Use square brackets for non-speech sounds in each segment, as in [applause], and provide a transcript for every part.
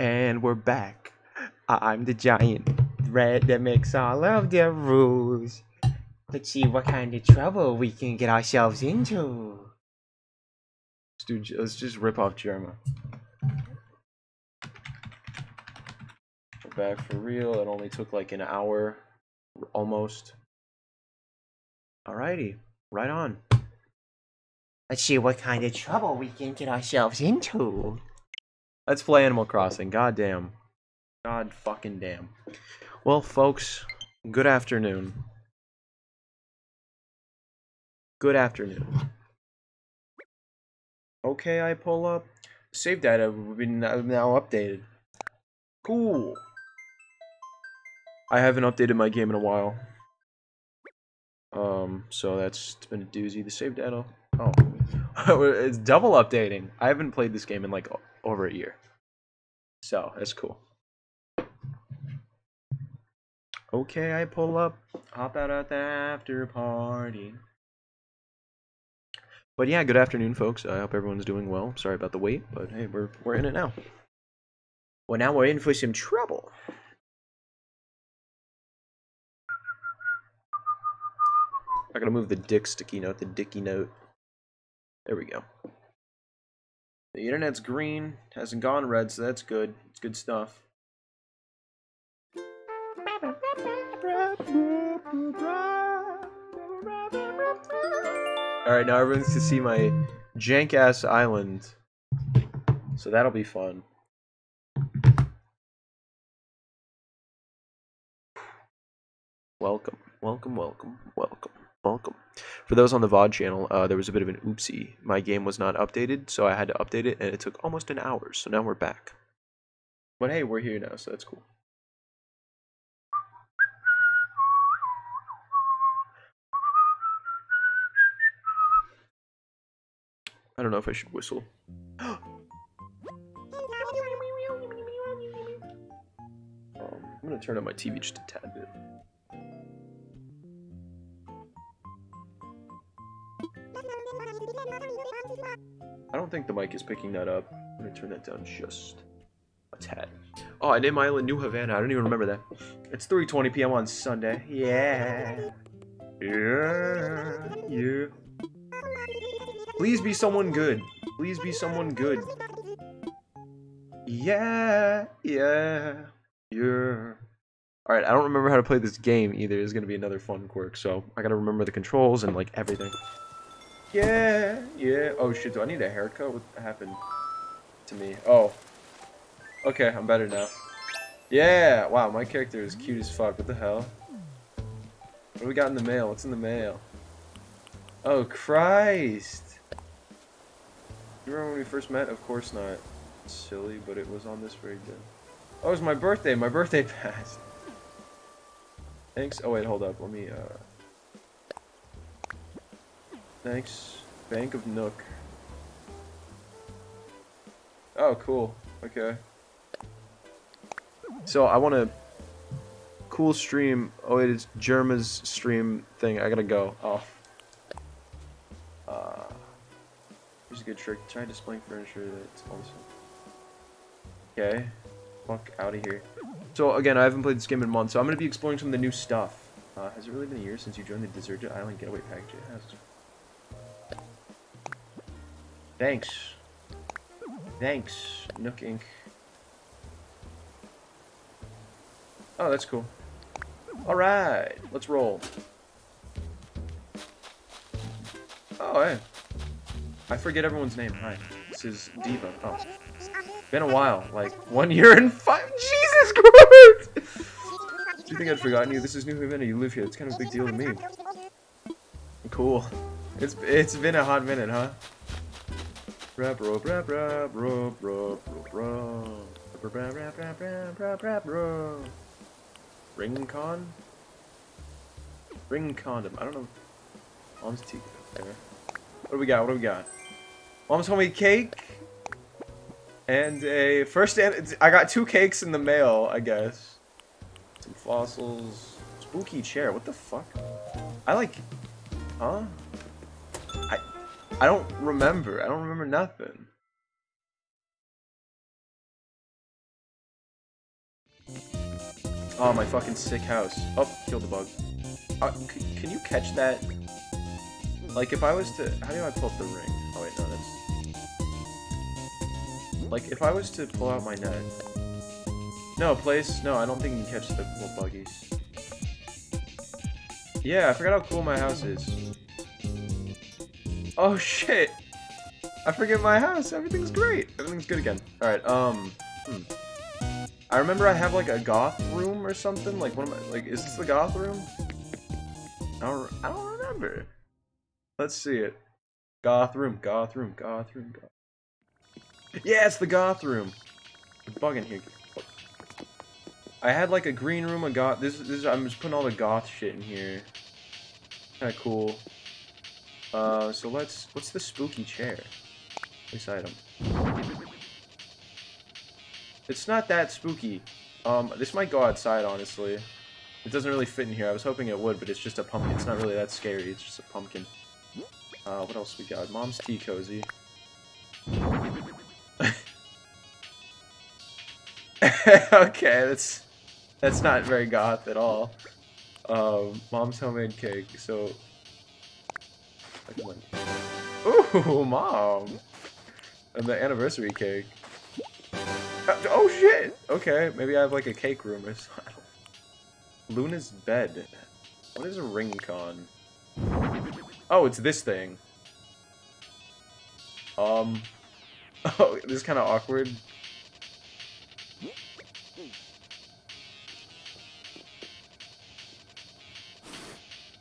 And we're back. I'm the giant red that makes all of the rules. Let's see what kind of trouble we can get ourselves into. Let's, do, let's just rip off Jerma. We're back for real. It only took like an hour, almost. Alrighty, right on. Let's see what kind of trouble we can get ourselves into. Let's play Animal Crossing. God damn. God fucking damn. Well, folks, good afternoon. Good afternoon. Okay, I pull up. Save data will be now updated. Cool. I haven't updated my game in a while. Um, so that's been a doozy. The save data. Oh. [laughs] it's double updating. I haven't played this game in like over a year. So, that's cool. Okay, I pull up, hop out at the after party. But yeah, good afternoon, folks. I hope everyone's doing well. Sorry about the wait, but hey, we're we're in it now. Well, now we're in for some trouble. I gotta move the dick sticky note, the dicky note. There we go. The internet's green, hasn't gone red, so that's good. It's good stuff. Alright, now everyone's to see my jank ass island. So that'll be fun. Welcome, welcome, welcome, welcome, welcome. For those on the VOD channel, uh, there was a bit of an oopsie. My game was not updated, so I had to update it, and it took almost an hour, so now we're back. But hey, we're here now, so that's cool. I don't know if I should whistle. [gasps] um, I'm gonna turn on my TV just a tad bit. I don't think the mic is picking that up. I'm gonna turn that down just a tad. Oh, I named my island New Havana. I don't even remember that. It's 3:20 p.m. on Sunday. Yeah. Yeah. Yeah. Please be someone good. Please be someone good. Yeah. Yeah. Yeah. Alright, I don't remember how to play this game either. It's gonna be another fun quirk, so I gotta remember the controls and like everything. Yeah, yeah. Oh shit, do I need a haircut? What happened to me? Oh. Okay, I'm better now. Yeah! Wow, my character is cute as fuck. What the hell? What do we got in the mail? What's in the mail? Oh, Christ! You remember when we first met? Of course not. silly, but it was on this very day. Oh, it was my birthday! My birthday [laughs] passed! Thanks. Oh, wait, hold up. Let me, uh... Thanks. Bank of Nook. Oh, cool. Okay. So, I want to... Cool stream. Oh, wait, it is Jerma's stream thing. I gotta go. Oh. Uh, here's a good trick. Try displaying furniture that's awesome. Okay. Fuck out of here. So, again, I haven't played this game in months, so I'm gonna be exploring some of the new stuff. Uh, has it really been a year since you joined the Deserted Island Getaway Package? It has. Thanks. Thanks, Nook Inc. Oh, that's cool. Alright, let's roll. Oh, hey. I forget everyone's name. Hi. This is Diva. Oh. Been a while. Like, one year and five- Jesus [laughs] Christ! Do you think I'd forgotten you? This is New Havana. You live here. It's kind of a big deal to me. Cool. It's it's been a hot minute, huh? Rub, rub, rub, rub, rub, rub, rub, rub. Ring con? Ring condom. I don't know. Mom's tea. There. What do we got? What do we got? Mom's homemade cake. And a first. I got two cakes in the mail, I guess. Some fossils. Spooky chair. What the fuck? I like. Huh? I. I don't remember. I don't remember nothing. Oh, my fucking sick house. Oh, killed the bug. Uh, can you catch that? Like, if I was to... How do I pull up the ring? Oh, wait, no, that's... Like, if I was to pull out my net... No, place... No, I don't think you can catch the buggies. Yeah, I forgot how cool my house is. Oh, shit! I forget my house. Everything's great. Everything's good again. Alright, um... Hmm. I remember I have, like, a goth room or something. Like, one of my... Like, is this the goth room? I don't, I don't remember. Let's see it. Goth room, goth room, goth room, goth. Yeah, it's the goth room. It's bugging here. I had like a green room, a goth. This, this. I'm just putting all the goth shit in here. Kind of cool. Uh, so let's. What's the spooky chair? This item. It's not that spooky. Um, this might go outside, honestly. It doesn't really fit in here. I was hoping it would, but it's just a pumpkin. It's not really that scary. It's just a pumpkin. Uh, what else we got? Mom's tea cozy. [laughs] okay, that's that's not very goth at all. Um, mom's homemade cake. So, ooh, mom, and the anniversary cake. Uh, oh shit! Okay, maybe I have like a cake room or something. [laughs] Luna's bed. What is a ring con? Oh, it's this thing. Um. [laughs] Oh, this is kind of awkward.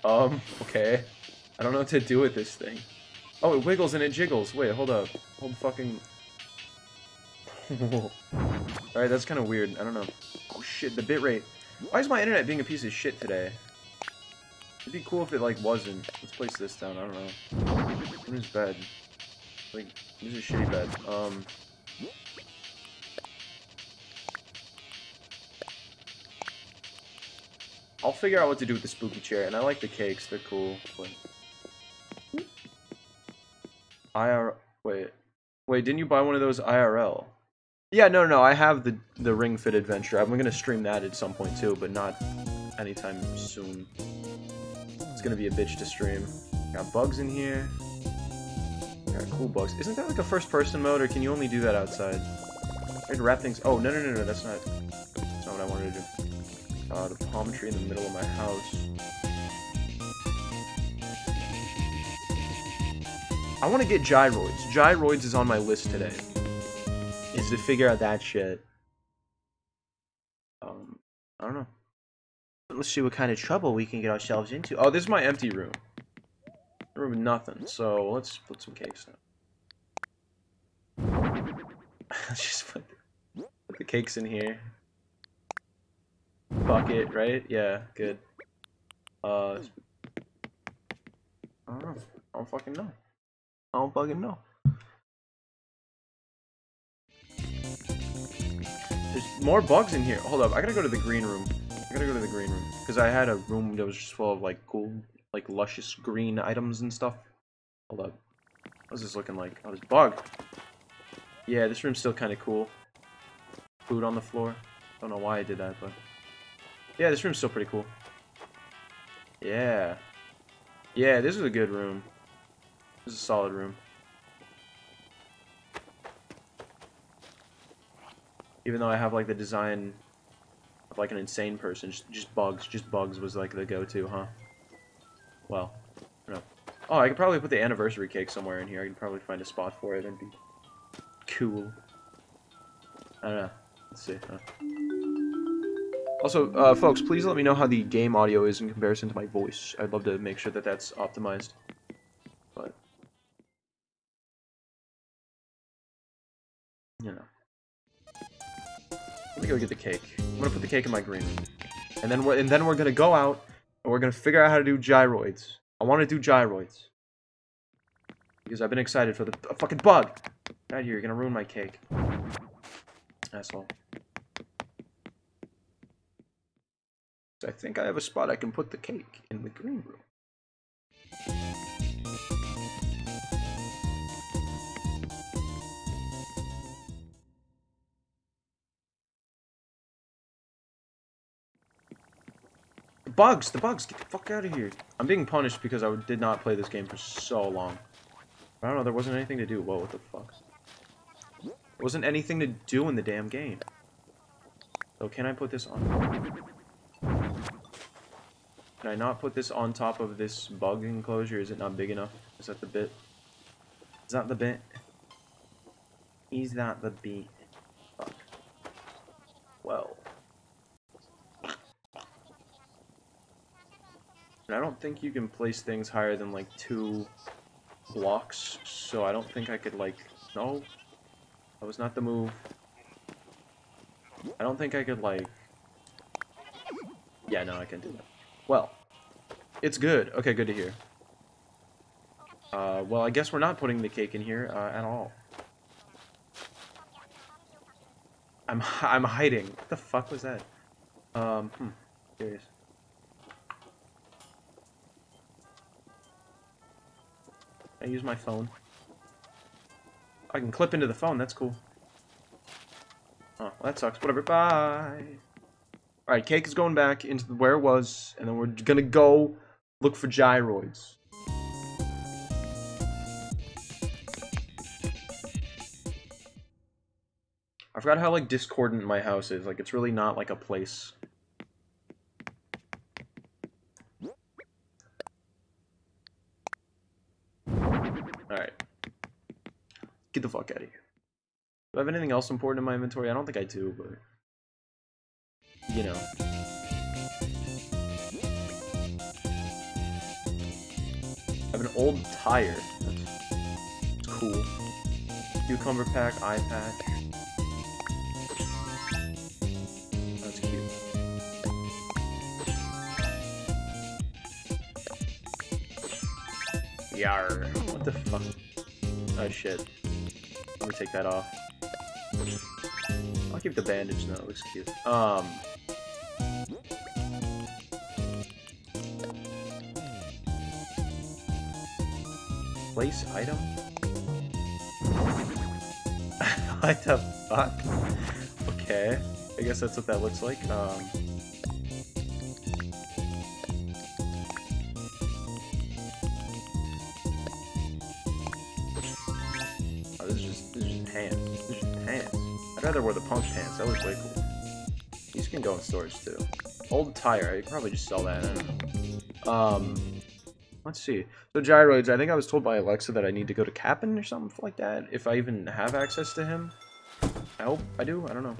Um, okay. I don't know what to do with this thing. Oh, it wiggles and it jiggles. Wait, hold up. Hold fucking... [laughs] Alright, that's kind of weird. I don't know. Oh shit, the bitrate. Why is my internet being a piece of shit today? It'd be cool if it, like, wasn't. Let's place this down. I don't know. Where's bed? Like, this is a shitty bed. Um... I'll figure out what to do with the spooky chair, and I like the cakes, they're cool, but... IR... Wait. Wait, didn't you buy one of those IRL? Yeah, no, no, I have the the Ring Fit Adventure. I'm gonna stream that at some point too, but not anytime soon. It's gonna be a bitch to stream. Got bugs in here. Got cool bugs. Isn't that like a first-person mode, or can you only do that outside? I can wrap things. Oh no no no no, that's not. That's not what I wanted to do. Uh, the palm tree in the middle of my house. I want to get gyroids. Gyroids is on my list today is to figure out that shit. Um, I don't know. Let's see what kind of trouble we can get ourselves into. Oh, this is my empty room. Room with nothing. So let's put some cakes in. let's [laughs] just put the, put the cakes in here. Bucket, right? Yeah, good. Uh, I don't know. I don't fucking know. I don't fucking know. There's more bugs in here. Hold up, I gotta go to the green room. I gotta go to the green room. Because I had a room that was just full of, like, cool, like, luscious green items and stuff. Hold up. What's this looking like? Oh, there's bug. Yeah, this room's still kind of cool. Food on the floor. Don't know why I did that, but... Yeah, this room's still pretty cool. Yeah. Yeah, this is a good room. This is a solid room. Even though I have like the design of like an insane person, just, bugs, just bugs was like the go-to, huh? Well, no. Oh, I could probably put the anniversary cake somewhere in here. I could probably find a spot for it and be cool. I don't know. Let's see. Huh? Also, uh, folks, please let me know how the game audio is in comparison to my voice. I'd love to make sure that that's optimized. You know. Let me go get the cake. I'm gonna put the cake in my green room. And then we're and then we're gonna go out and we're gonna figure out how to do gyroids. I wanna do gyroids. Because I've been excited for the fucking bug! Out here, you're gonna ruin my cake. Asshole. I think I have a spot I can put the cake in the green room. Bugs! The bugs! Get the fuck out of here! I'm being punished because I did not play this game for so long. I don't know, there wasn't anything to do. Whoa, what the fuck? There wasn't anything to do in the damn game. So can I put this on? Can I not put this on top of this bug enclosure? Is it not big enough? Is that the bit? Is that the bit? Is that the bit? Fuck. Well. And I don't think you can place things higher than like two blocks, so I don't think I could like... No. That was not the move. I don't think I could like... Yeah, no, I can do that. Well, it's good. Okay, good to hear. Uh, well, I guess we're not putting the cake in here uh, at all. I'm I'm hiding. What the fuck was that? Um, hmm. Curious. I use my phone. I can clip into the phone. That's cool. Oh, well, that sucks. Whatever. Bye. Alright, cake is going back into where it was, and then we're gonna go look for gyroids. I forgot how, like, discordant my house is. Like, it's really not, like, a place. Alright. Get the fuck out of here. Do I have anything else important in my inventory? I don't think I do, but you know. I have an old tire. That's, cool. Cucumber pack, eye patch. That's cute. Yar. What the fuck? Oh shit. Me take that off. I'll keep the bandage though, it looks cute. Um place item? [laughs] what the fuck? Okay. I guess that's what that looks like. Um, I'd rather wear the punk pants. That looks way cool. These can go in storage too. Old tire. I probably just sell that. I don't know. Um, Let's see. So gyroids, I think I was told by Alexa that I need to go to Kapp'n or something like that, if I even have access to him. I hope I do, I don't know.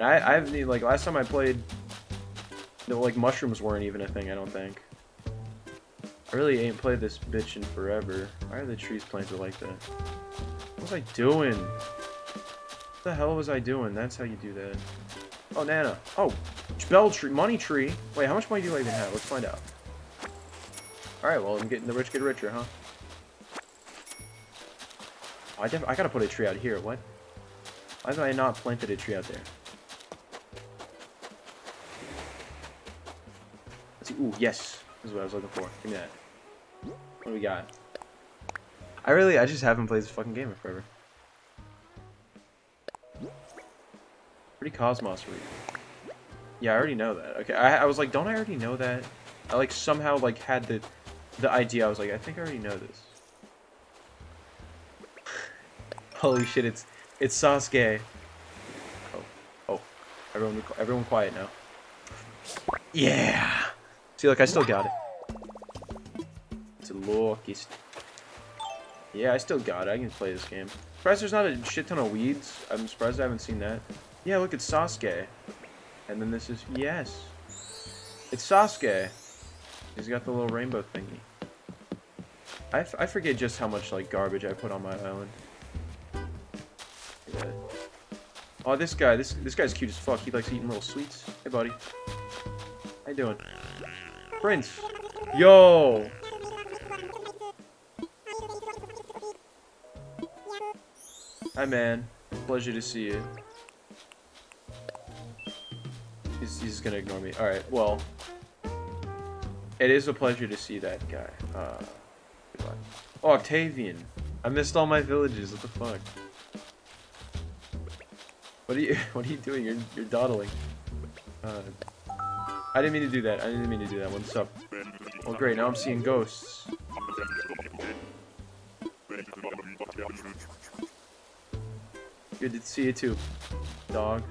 I, I haven't, like, last time I played, the, like, mushrooms weren't even a thing, I don't think. I really ain't played this bitch in forever. Why are the trees planted like that? What was I doing? What the hell was I doing? That's how you do that. Oh, Nana. Oh, Bell tree, money tree. Wait, how much money do I even have? Let's find out. Alright, well, I'm getting the rich get richer, huh? I, I gotta put a tree out here. What? Why have I not planted a tree out there? Let's see. Ooh, yes. This is what I was looking for. Give me that. What do we got? I really, I just haven't played this fucking game in forever. Pretty Cosmos read. Yeah, I already know that. Okay, I, I was like, don't I already know that? I like somehow like had the the idea. I was like, I think I already know this. [laughs] Holy shit! It's it's Sasuke. Oh oh, everyone everyone quiet now. Yeah. See, like I still got it. It's a lucky. Yeah, I still got it. I can play this game. Surprised there's not a shit ton of weeds. I'm surprised I haven't seen that. Yeah, look, it's Sasuke. And then this is, yes. It's Sasuke. He's got the little rainbow thingy. I, I forget just how much, like, garbage I put on my island. Yeah. Oh, this guy, this this guy's cute as fuck. He likes eating little sweets. Hey, buddy. How you doing? Prince. Yo! Hi, man. Pleasure to see you. He's, he's gonna ignore me. Alright, well. It is a pleasure to see that guy. Uh, oh, Octavian. I missed all my villages. What the fuck? What are you [laughs] What are you doing? You're you're dawdling. Uh, I didn't mean to do that. I didn't mean to do that. What's up? Well, great. Now I'm seeing ghosts. Good to see you too, dog.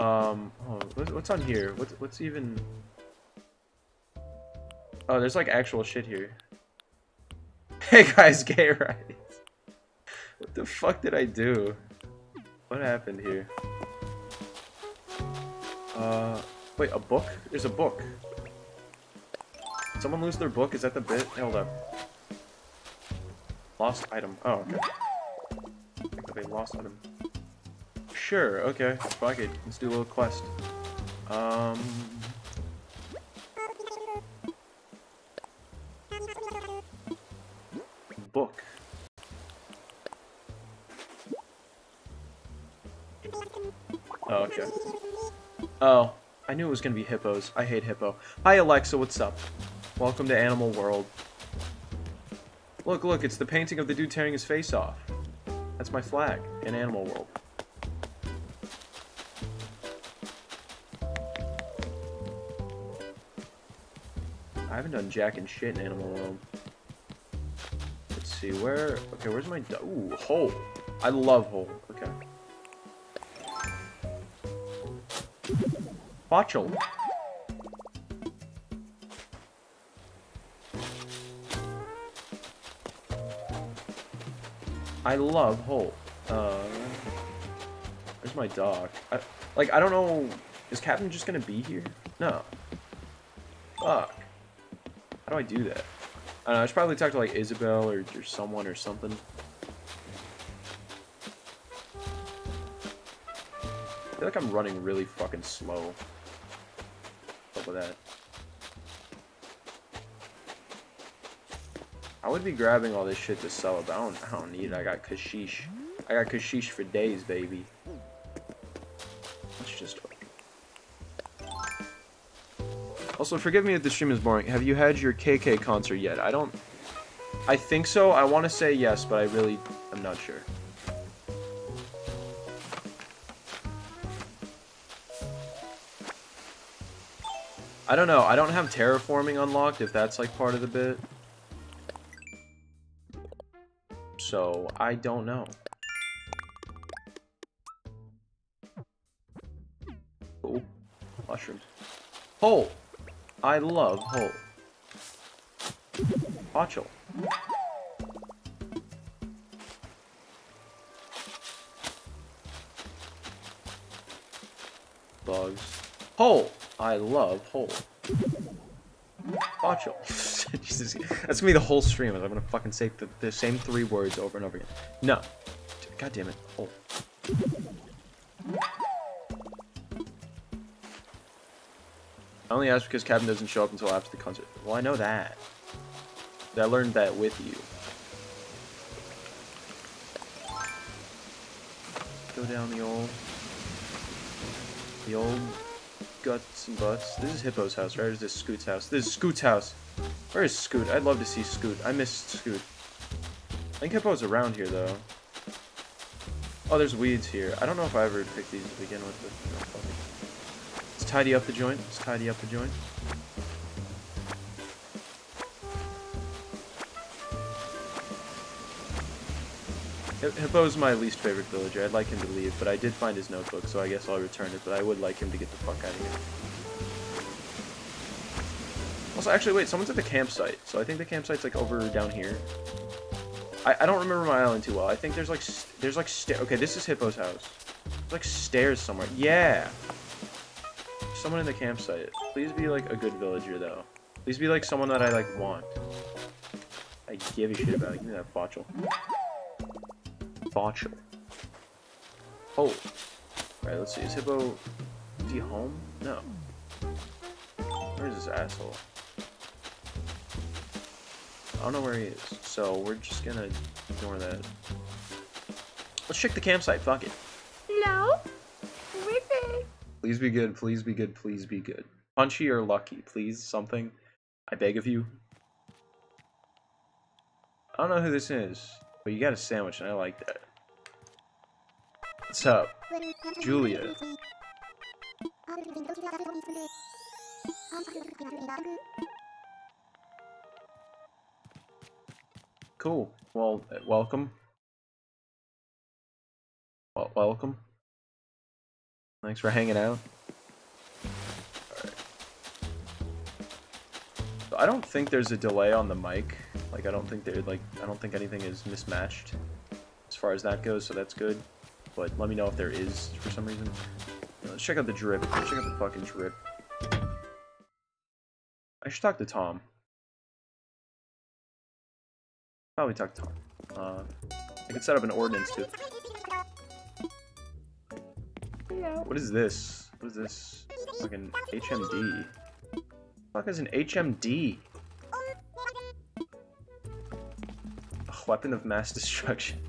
Um, oh, what's, on here? What's what's even? Oh, there's like actual shit here. [laughs] Hey guys, gay rights. What the fuck did I do? What happened here? Uh, wait, a book? There's a book. Someone lose their book? Is that the bit? Hold up. Lost item. Oh, okay. Okay, lost item. Sure, okay. Fuck it. Let's do a little quest. Um... Book. Oh, okay. Oh, I knew it was gonna be hippos. I hate hippo. Hi Alexa, what's up? Welcome to Animal World. Look, look, it's the painting of the dude tearing his face off. That's my flag in Animal World. I haven't done jack and shit in Animal World. Let's see, where... Okay, where's my... Ooh, hole. I love hole. Okay. Botchel. I love hole. Uh, where's my dog? I, like, I don't know. Is Captain just gonna be here? No. Fuck. How do I do that? I know. I should probably talk to like Isabelle or, or someone or something. I feel like I'm running really fucking slow. What's with that? Would be grabbing all this shit to sell it, but I don't, I don't need it. I got kashish. I got kashish for days, baby. Let's just... Also, forgive me if the stream is boring. Have you had your KK concert yet? I don't... I think so. I want to say yes, but I really am not sure. I don't know. I don't have terraforming unlocked, if that's like part of the bit. So, I don't know. Oh, mushrooms. Hole! I love hole. Botchel. Bugs. Hole! I love hole. Botchel. [laughs] Jesus, that's gonna be the whole stream. I'm gonna fucking say the, the, same three words over and over again. No. God damn it. Oh. I only ask because Captain doesn't show up until after the concert. Well, I know that. I learned that with you. Go down the old... The old guts and butts. This is Hippeux's house, right? Or is this Scoot's house? This is Scoot's house. Where is Scoot? I'd love to see Scoot. I miss Scoot. I think Hippeux's around here, though. Oh, there's weeds here. I don't know if I ever picked these to begin with. Let's tidy up the joint. Let's tidy up the joint. Hippeux's my least favorite villager. I'd like him to leave, but I did find his notebook, so I guess I'll return it, but I would like him to get the fuck out of here. Also, actually, wait, someone's at the campsite, so I think the campsite's, like, over down here. I, I don't remember my island too well. I think there's, like, there's, like, Okay, this is Hippeux's house. There's, like, stairs somewhere. Yeah! Someone in the campsite. Please be, like, a good villager, though. Please be, like, someone that I, like, want. I give a shit about. it. Give me that botchel. Botchel. Oh. Alright, let's see. Is Hippo... Is he home? No. Where's this asshole? I don't know where he is, so we're just gonna ignore that. Let's check the campsite, fuck it. Hello? Wizard. Please be good, please be good, please be good. Punchy or lucky, please, something. I beg of you. I don't know who this is, but you got a sandwich and I like that. What's up? Julia. Cool. Well, uh, welcome. Well, welcome. Thanks for hanging out. Alright. So I don't think there's a delay on the mic. Like I don't think there like I don't think anything is mismatched as far as that goes, so that's good. But let me know if there is for some reason. Let's check out the drip. Let's check out the fucking drip. I should talk to Tom. Probably talk to Tom. Uh, I could set up an ordinance too. What is this? What is this? Fucking HMD. What the fuck is an HMD? A weapon of mass [laughs] destruction.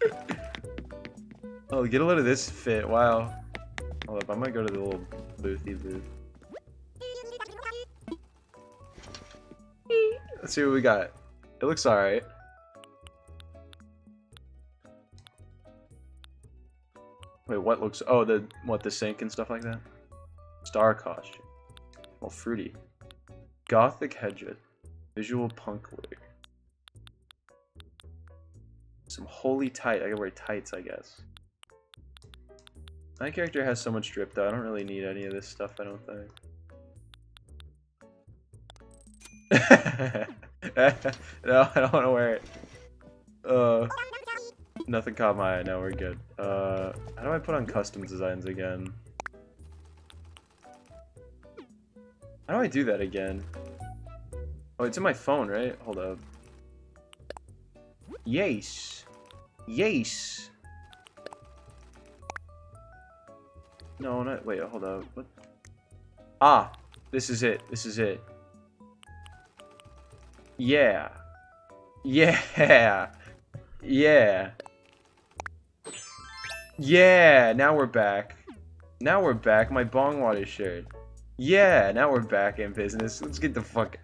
[laughs] oh, get a load of this fit. Wow. Hold up, I might go to the little boothy booth. Let's see what we got. It looks alright. Wait, what looks? Oh, the what the sink and stuff like that. Star costume. Well, fruity. Gothic headset. Visual punk wig. Some holy tight. I gotta wear tights, I guess. My character has so much drip though. I don't really need any of this stuff. I don't think. [laughs] [laughs] no, I don't want to wear it. Uh. Nothing caught my eye. No, we're good. Uh, how do I put on custom designs again? How do I do that again? Oh, it's in my phone, right? Hold up. Yes. Yes. No, not. Wait, hold up. What? Ah, this is it. This is it. Yeah. Yeah. Yeah. Yeah, now we're back. Now we're back. My bong water shirt. Yeah, now we're back in business. Let's get the fuck.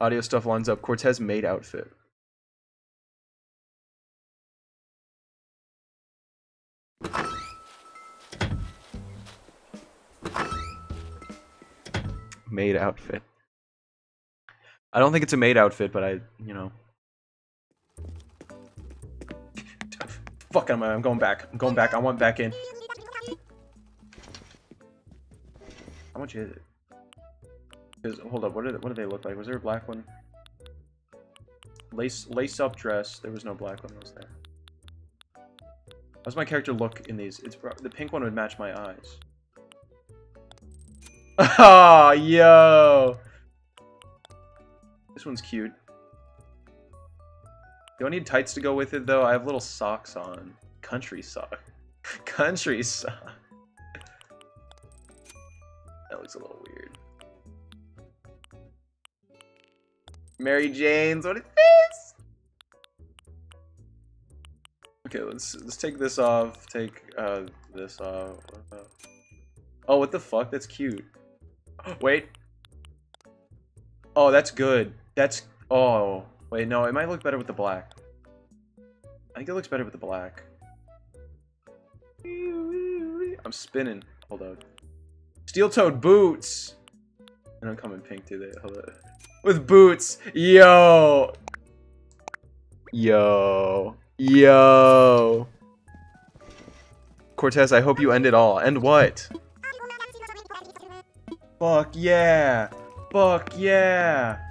Audio stuff lines up. Cortez made outfit. Made outfit. I don't think it's a maid outfit, but I, you know. [laughs] Fuck am I? I'm going back. I'm going back. I want back in. How much is it? Hold up, what they, what do they look like? Was there a black one? Lace lace up dress. There was no black one. Was there? How's my character look in these? It's the pink one would match my eyes. Oh, [laughs] yo. This one's cute. Do I need tights to go with it, though? I have little socks on. Country sock. [laughs] Country sock. That looks a little weird. Mary Jane's, what is this? Okay, let's let's take this off. Take uh this off. Oh, what the fuck? That's cute. [gasps] Wait. Oh, that's good. That's oh. Wait, no, it might look better with the black. I think it looks better with the black. I'm spinning. Hold on. Steel-toed boots! Don't come in pink, they? Hold on. With boots! Yo! Yo. Yo. Cortez, I hope you end it all. End what? Fuck yeah! Fuck yeah!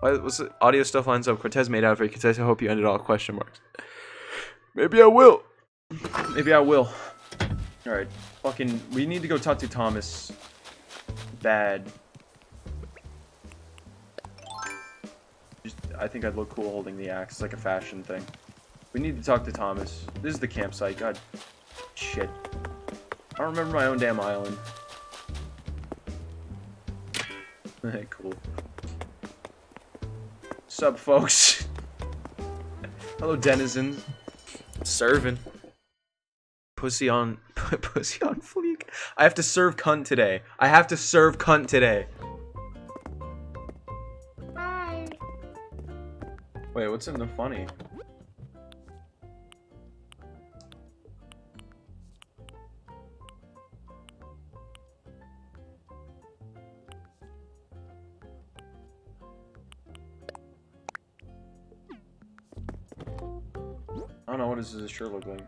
Why was it? Audio stuff lines up. Cortez made out for Cortez. I hope you ended all question marks. Maybe I will. Maybe I will. Alright. Fucking. We need to go talk to Thomas. Bad. Just, I think I'd look cool holding the axe. It's like a fashion thing. We need to talk to Thomas. This is the campsite. God. Shit. I don't remember my own damn island. [laughs] cool. Sup, folks? Hello, denizens. Serving. Pussy on... [laughs] pussy on fleek. I have to serve cunt today. I have to serve cunt today. Hi. Wait, what's in the funny? What does this shirt look like?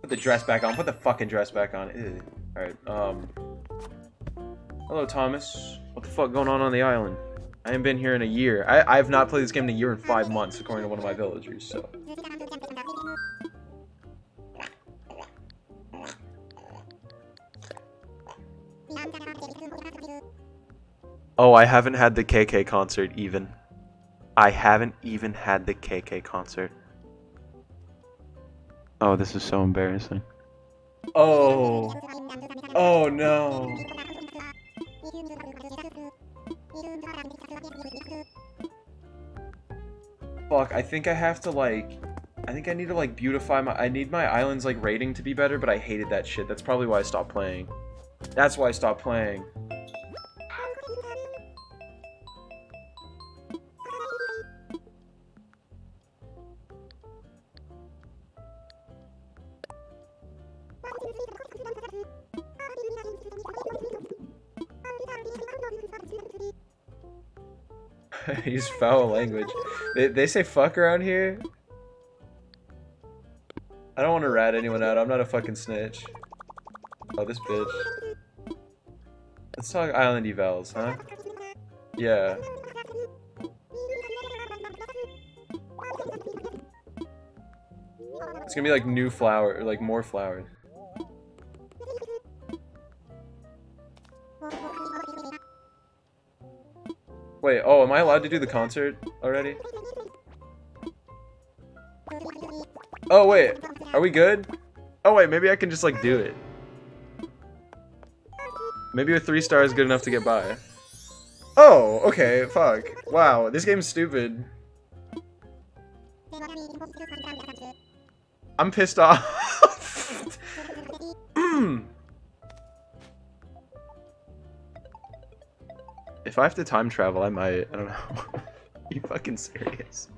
Put the dress back on. Put the fucking dress back on. Alright, um... Hello, Thomas. What the fuck going on on the island? I haven't been here in a year. I, I have not played this game in a year and five months, according to one of my villagers, so... Oh, I haven't had the KK concert even. I haven't even had the KK concert. Oh, this is so embarrassing. Oh. Oh no. Fuck, I think I have to like I think I need to like beautify my I need my island's like rating to be better, but I hated that shit. That's probably why I stopped playing. That's why I stopped playing. Use foul language. They, they say fuck around here? I don't want to rat anyone out. I'm not a fucking snitch. Oh, this bitch. Let's talk island evals, huh? Yeah. It's gonna be like new flower, like more flowers. Wait, oh, am I allowed to do the concert already? Oh, wait. Are we good? Oh, wait, maybe I can just, like, do it. Maybe a three star is good enough to get by. Oh, okay, fuck. Wow, this game's stupid. I'm pissed off. [laughs] Hmm. If I have to time travel, I might. I don't know. [laughs] you fucking serious?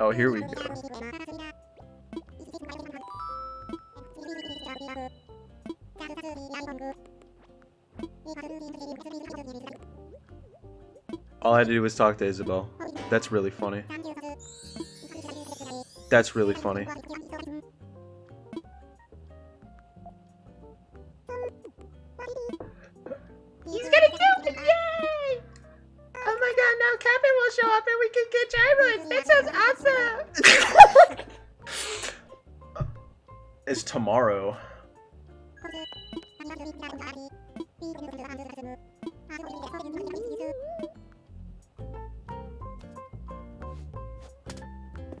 Oh, here we go. All I had to do was talk to Isabelle. That's really funny. That's really funny. Up and we can get Gyros! That sounds awesome! [laughs] It's tomorrow.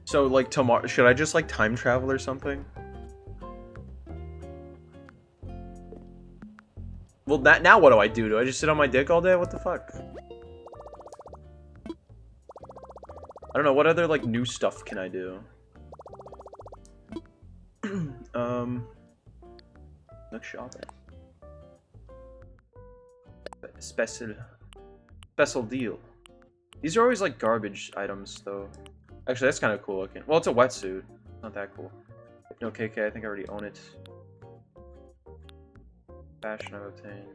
So, like, tomorrow, should I just, like, time travel or something? Well, that, now what do I do? Do I just sit on my dick all day? What the fuck? Don't know, what other, like, new stuff can I do? [clears throat] um... Look shopping. Special... Special deal. These are always, like, garbage items, though. Actually, that's kind of cool looking. Well, it's a wetsuit. Not that cool. No KK, I think I already own it. Fashion I've obtained.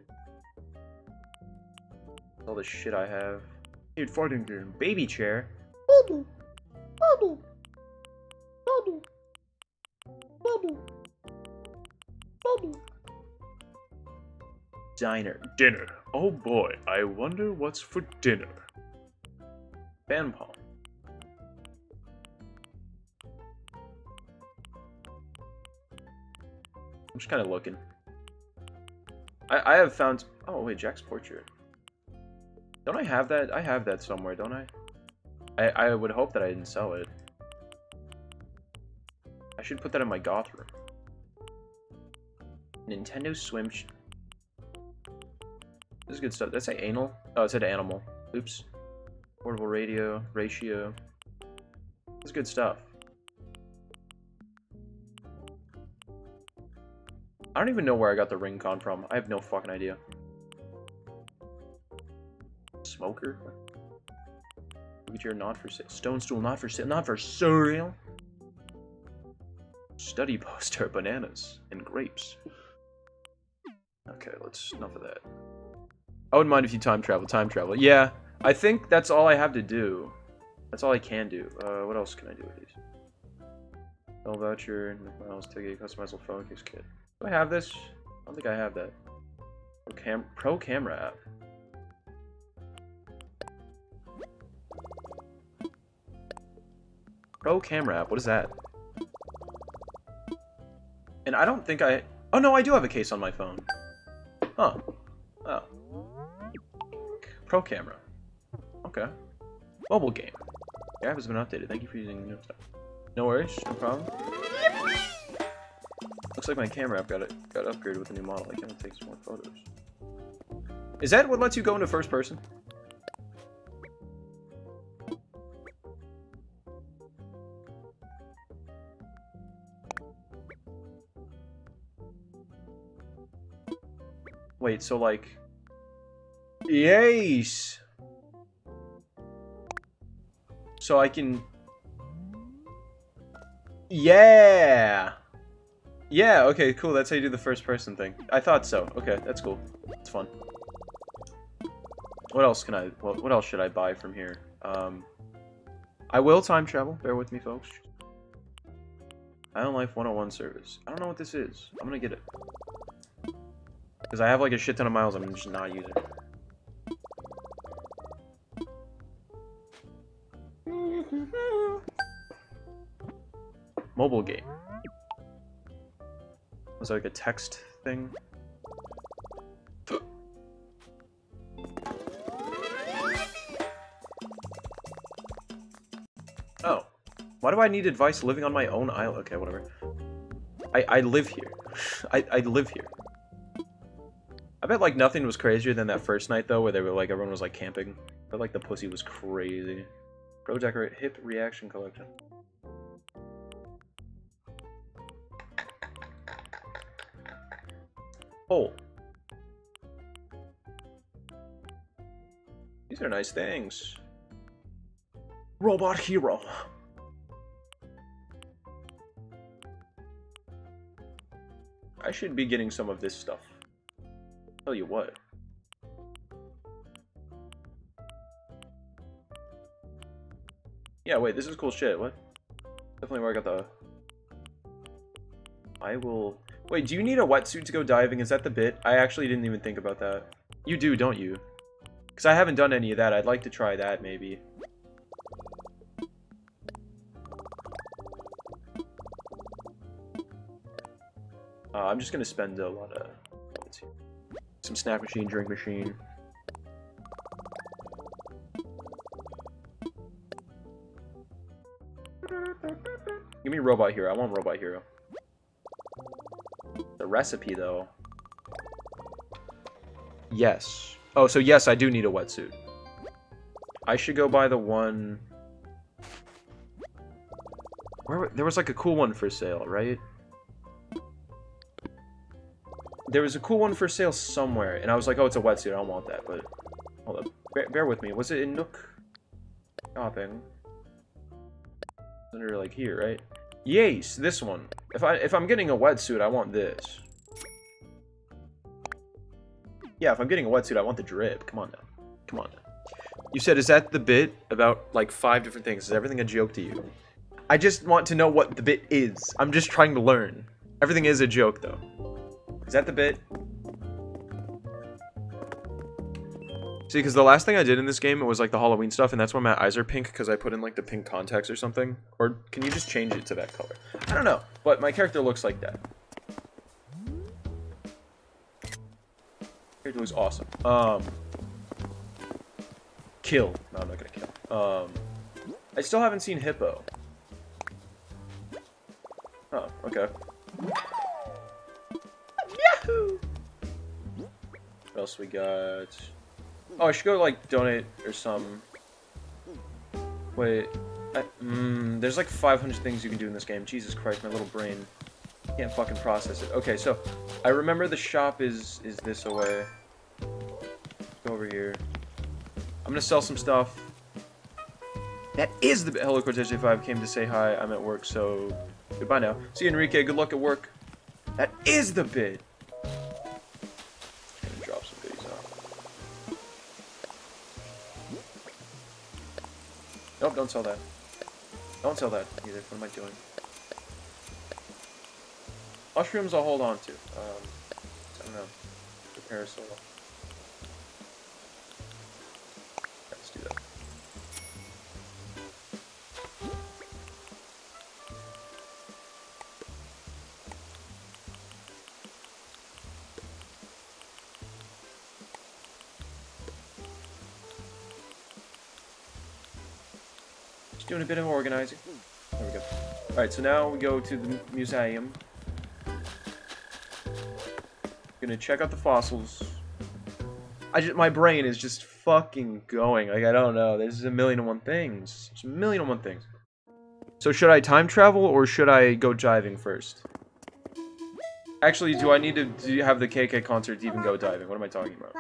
All the shit I have. Dude, farting game. Baby chair. Bubble! Bubble! Bubble! Bubble! Bubble! Diner. Dinner. Oh boy, I wonder what's for dinner. Fan. I'm just kind of looking. I, I have found... Oh, wait, Jack's portrait. Don't I have that? I have that somewhere, don't I? I, I would hope that I didn't sell it. I should put that in my goth room. Nintendo Swim... This is good stuff. That's a anal? Oh, it said animal. Oops. Portable radio, ratio. This is good stuff. I don't even know where I got the ring con from. I have no fucking idea. Smoker? Look at your not for sale. Stone stool not for sale. Not for sale. Study poster, [laughs] bananas, and grapes. Okay, let's enough of that. I wouldn't mind if you time travel. Time travel. Yeah. I think that's all I have to do. That's all I can do. Uh, what else can I do with these? Sell voucher, miles ticket, customizable phone case kit. Do I have this? I don't think I have that. Pro, cam Pro camera app. Pro camera app. What is that? And I don't think I... Oh, no, I do have a case on my phone. Huh. Oh. Pro camera. Okay. Mobile game. The app has been updated. Thank you for using new stuff. No worries, no problem. Looks like my camera app got it got upgraded with a new model. I can take some more photos. Is that what lets you go into first person? Wait, so like... Yes! So I can... Yeah! Yeah, okay, cool. That's how you do the first person thing. I thought so. Okay, that's cool. It's fun. What else can I... What, what else should I buy from here? Um, I will time travel. Bear with me, folks. Island Life 101 service. I don't know what this is. I'm gonna get it. Because I have like a shit ton of miles I'm just not using. Mobile game. Was that like a text thing? Oh. Why do I need advice living on my own island? Okay, whatever. I, I live here. [laughs] I, I live here. I bet like nothing was crazier than that first night though, where they were like everyone was like camping. I bet like the pussy was crazy. Pro decorate hip reaction collection. Oh. These are nice things. Robot hero. I should be getting some of this stuff. Tell you what. Yeah, wait, this is cool shit. What? Definitely where I got the... I will... Wait, do you need a wetsuit to go diving? Is that the bit? I actually didn't even think about that. You do, don't you? Because I haven't done any of that. I'd like to try that, maybe. Uh, I'm just going to spend a lot of... Some snack machine, drink machine. Give me Robot Hero. I want Robot Hero. The recipe, though. Yes. Oh, so yes, I do need a wetsuit. I should go buy the one... Where There was like a cool one for sale, right? There was a cool one for sale somewhere, and I was like, oh, it's a wetsuit. I don't want that, but... Hold up. Bear, bear with me. Was it in Nook? Oh, Shopping. Under, like, here, right? Yes, this one. If, I, if I'm getting a wetsuit, I want this. Yeah, if I'm getting a wetsuit, I want the drip. Come on now. Come on now. You said, is that the bit about, like, five different things? Is everything a joke to you? I just want to know what the bit is. I'm just trying to learn. Everything is a joke, though. Is that the bit? See, because the last thing I did in this game, it was like the Halloween stuff, and that's why my eyes are pink, because I put in like the pink contacts or something. Or can you just change it to that color? I don't know, but my character looks like that. Character looks awesome. Um, kill. No, I'm not gonna kill. Um, I still haven't seen Hippeux. Oh, okay. What else we got? Oh, I should go, like, donate or some... Wait. Mm, there's like 500 things you can do in this game. Jesus Christ, my little brain can't fucking process it. Okay, so I remember the shop is is this away. Go over here. I'm gonna sell some stuff. That is the Hello Cortez J5 came to say hi. I'm at work, so goodbye now. See you, Enrique. Good luck at work. That is the bit. Nope, don't sell that. Don't sell that either. What am I doing? Mushrooms I'll hold on to. Um, I don't know. Prepare soil. Doing a bit of organizing. There we go. Alright, so now we go to the museum. Gonna check out the fossils. I just, my brain is just fucking going. Like, I don't know. There's a million and one things. There's a million and one things. So should I time travel or should I go diving first? Actually, do I need to do have the KK concert to even go diving? What am I talking about?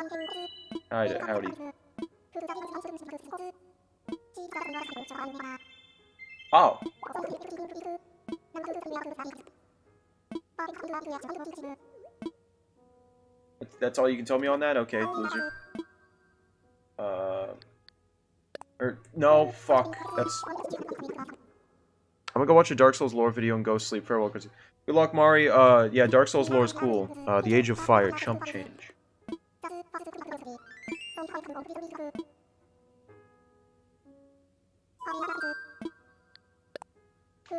Howdy. howdy. Oh. That's- all you can tell me on that? Okay, loser. Uh... Or, no, fuck. That's... I'm gonna go watch a Dark Souls lore video and go sleep. Farewell, Chrissy. Good luck, Mari. Uh, yeah, Dark Souls lore is cool. Uh, The Age of Fire, chump change.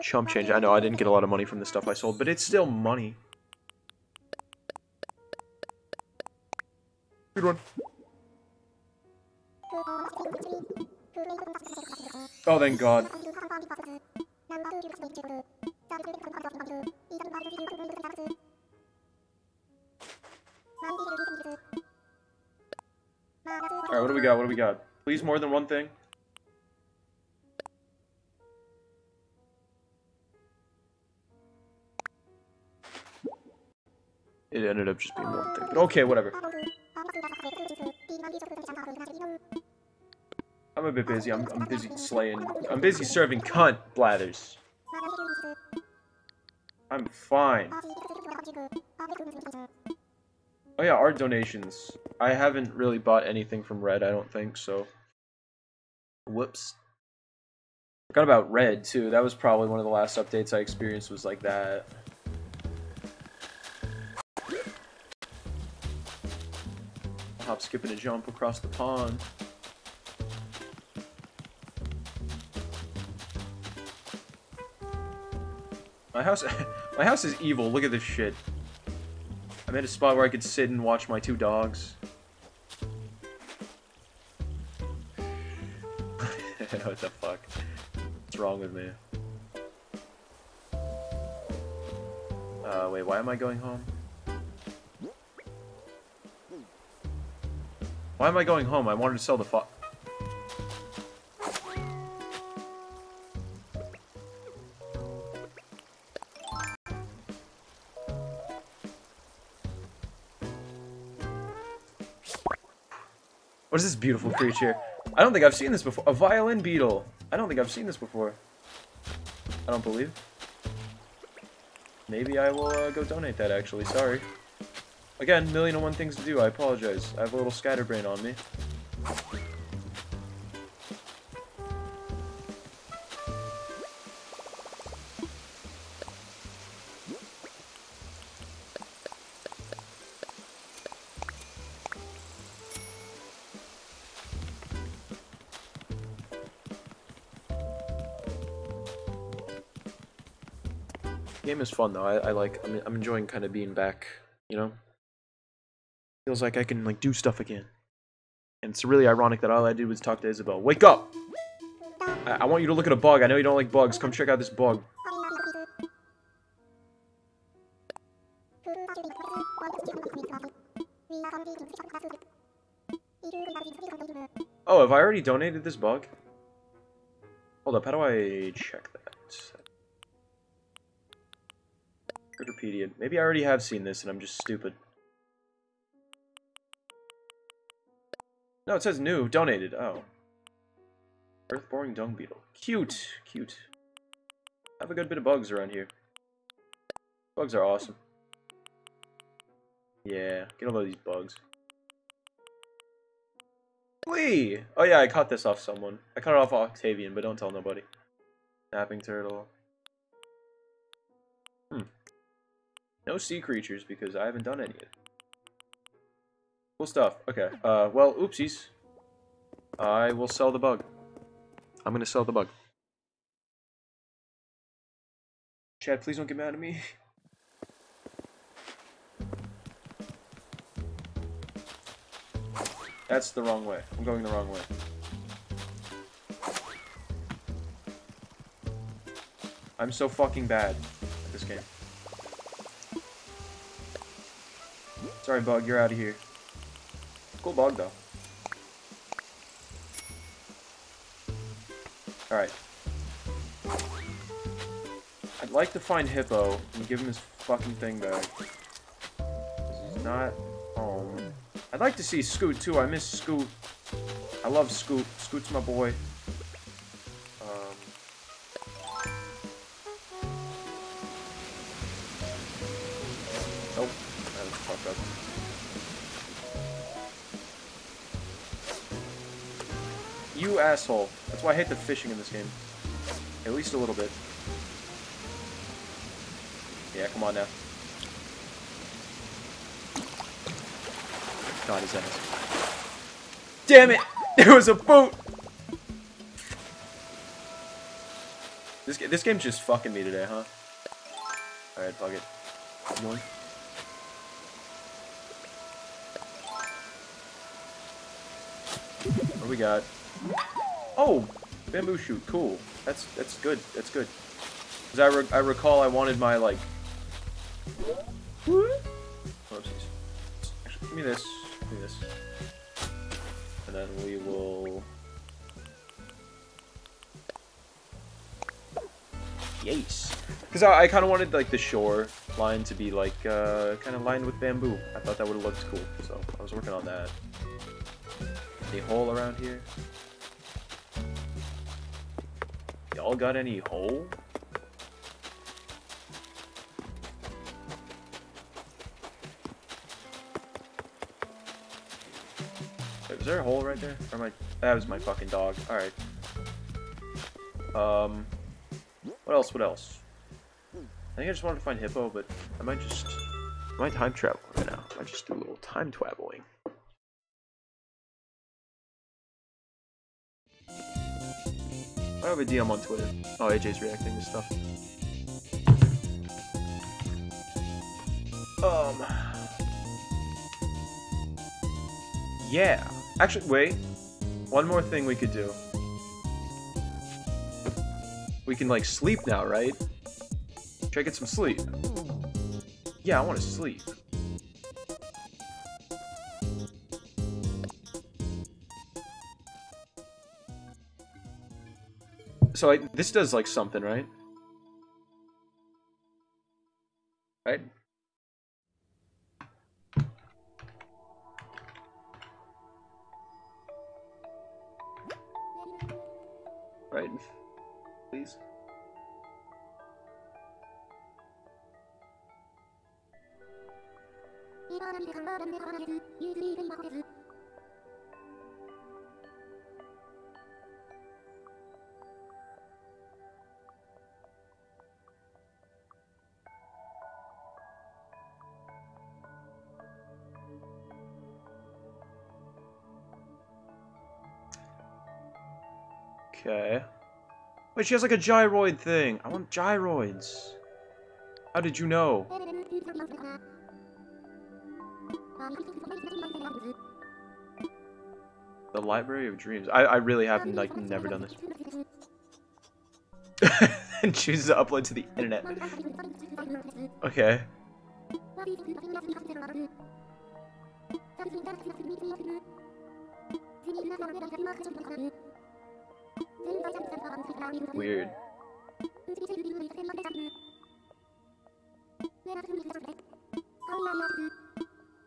Chump change. I know I didn't get a lot of money from the stuff I sold, but it's still money. Good one. Oh, thank God. Alright, what do we got? What do we got? Please more than one thing? It ended up just being one thing. But okay, whatever. I'm a bit busy. I'm, I'm busy slaying. I'm busy serving cunt blathers. I'm fine. Oh yeah, art donations. I haven't really bought anything from Red, I don't think, so... Whoops. Forgot about Red, too. That was probably one of the last updates I experienced was like that. Hop, skip, and a jump across the pond. My house, [laughs] my house is evil. Look at this shit. I made a spot where I could sit and watch my two dogs. [laughs] what the fuck? What's wrong with me? Uh, wait, why am I going home? Why am I going home? I wanted to sell the fo- What is this beautiful creature? I don't think I've seen this before. A violin beetle. I don't think I've seen this before. I don't believe. Maybe I will uh, go donate that, actually. Sorry. Again, million and one things to do. I apologize. I have a little scatterbrain on me. Game is fun though. I, I like. I'm, I'm enjoying kind of being back. You know. Feels like I can like do stuff again. And it's really ironic that all I did was talk to Isabelle. Wake up! I, I want you to look at a bug. I know you don't like bugs. Come check out this bug. Oh, have I already donated this bug? Hold up, how do I check that? Wikipedia. Maybe I already have seen this and I'm just stupid. No, it says new, donated. Oh. Earth-boring dung beetle. Cute, cute. I have a good bit of bugs around here. Bugs are awesome. Yeah, get all of these bugs. Lee! Oh yeah, I caught this off someone. I caught it off Octavian, but don't tell nobody. Snapping turtle. Hmm. No sea creatures because I haven't done any yet. Cool stuff. Okay. Uh, well, oopsies. I will sell the bug. I'm gonna sell the bug. Chad, please don't get mad at me. That's the wrong way. I'm going the wrong way. I'm so fucking bad at this game. Sorry, Bug, you're out of here. Cool bug, though. Alright. I'd like to find Hippeux and give him his fucking thing back. He's not home. I'd like to see Scoot, too. I miss Scoot. I love Scoot. Scoot's my boy. Asshole. That's why I hate the fishing in this game. At least a little bit. Yeah, come on now. God, his ass. Damn it! [laughs] It was a boat! This, this game's just fucking me today, huh? Alright, fuck it. What do we got? Oh! Bamboo shoot, cool. That's that's good, that's good. Cause I, re I recall I wanted my, like... Whoopsies. Actually, give me this. Give me this. And then we will... Yes. Because I, I kind of wanted, like, the shore line to be, like, uh, kind of lined with bamboo. I thought that would have looked cool, so I was working on that. Any hole around here? Y'all got any hole? Wait, was there a hole right there? Or my that was my fucking dog. Alright. Um what else? What else? I think I just wanted to find Hippeux, but I might just I might time travel right now. I might just do a little time traveling. Have a DM on Twitter. Oh, AJ's reacting to stuff. Um. Yeah. Actually, wait. One more thing we could do. We can, like, sleep now, right? I get some sleep? Yeah, I want to sleep. So I, this does like something, right? Right? Right. Please. Wait, she has like a gyroid thing. I want gyroids. How did you know? The Library of Dreams. I, I really have like never done this. [laughs] and chooses to upload to the internet. Okay. Weird.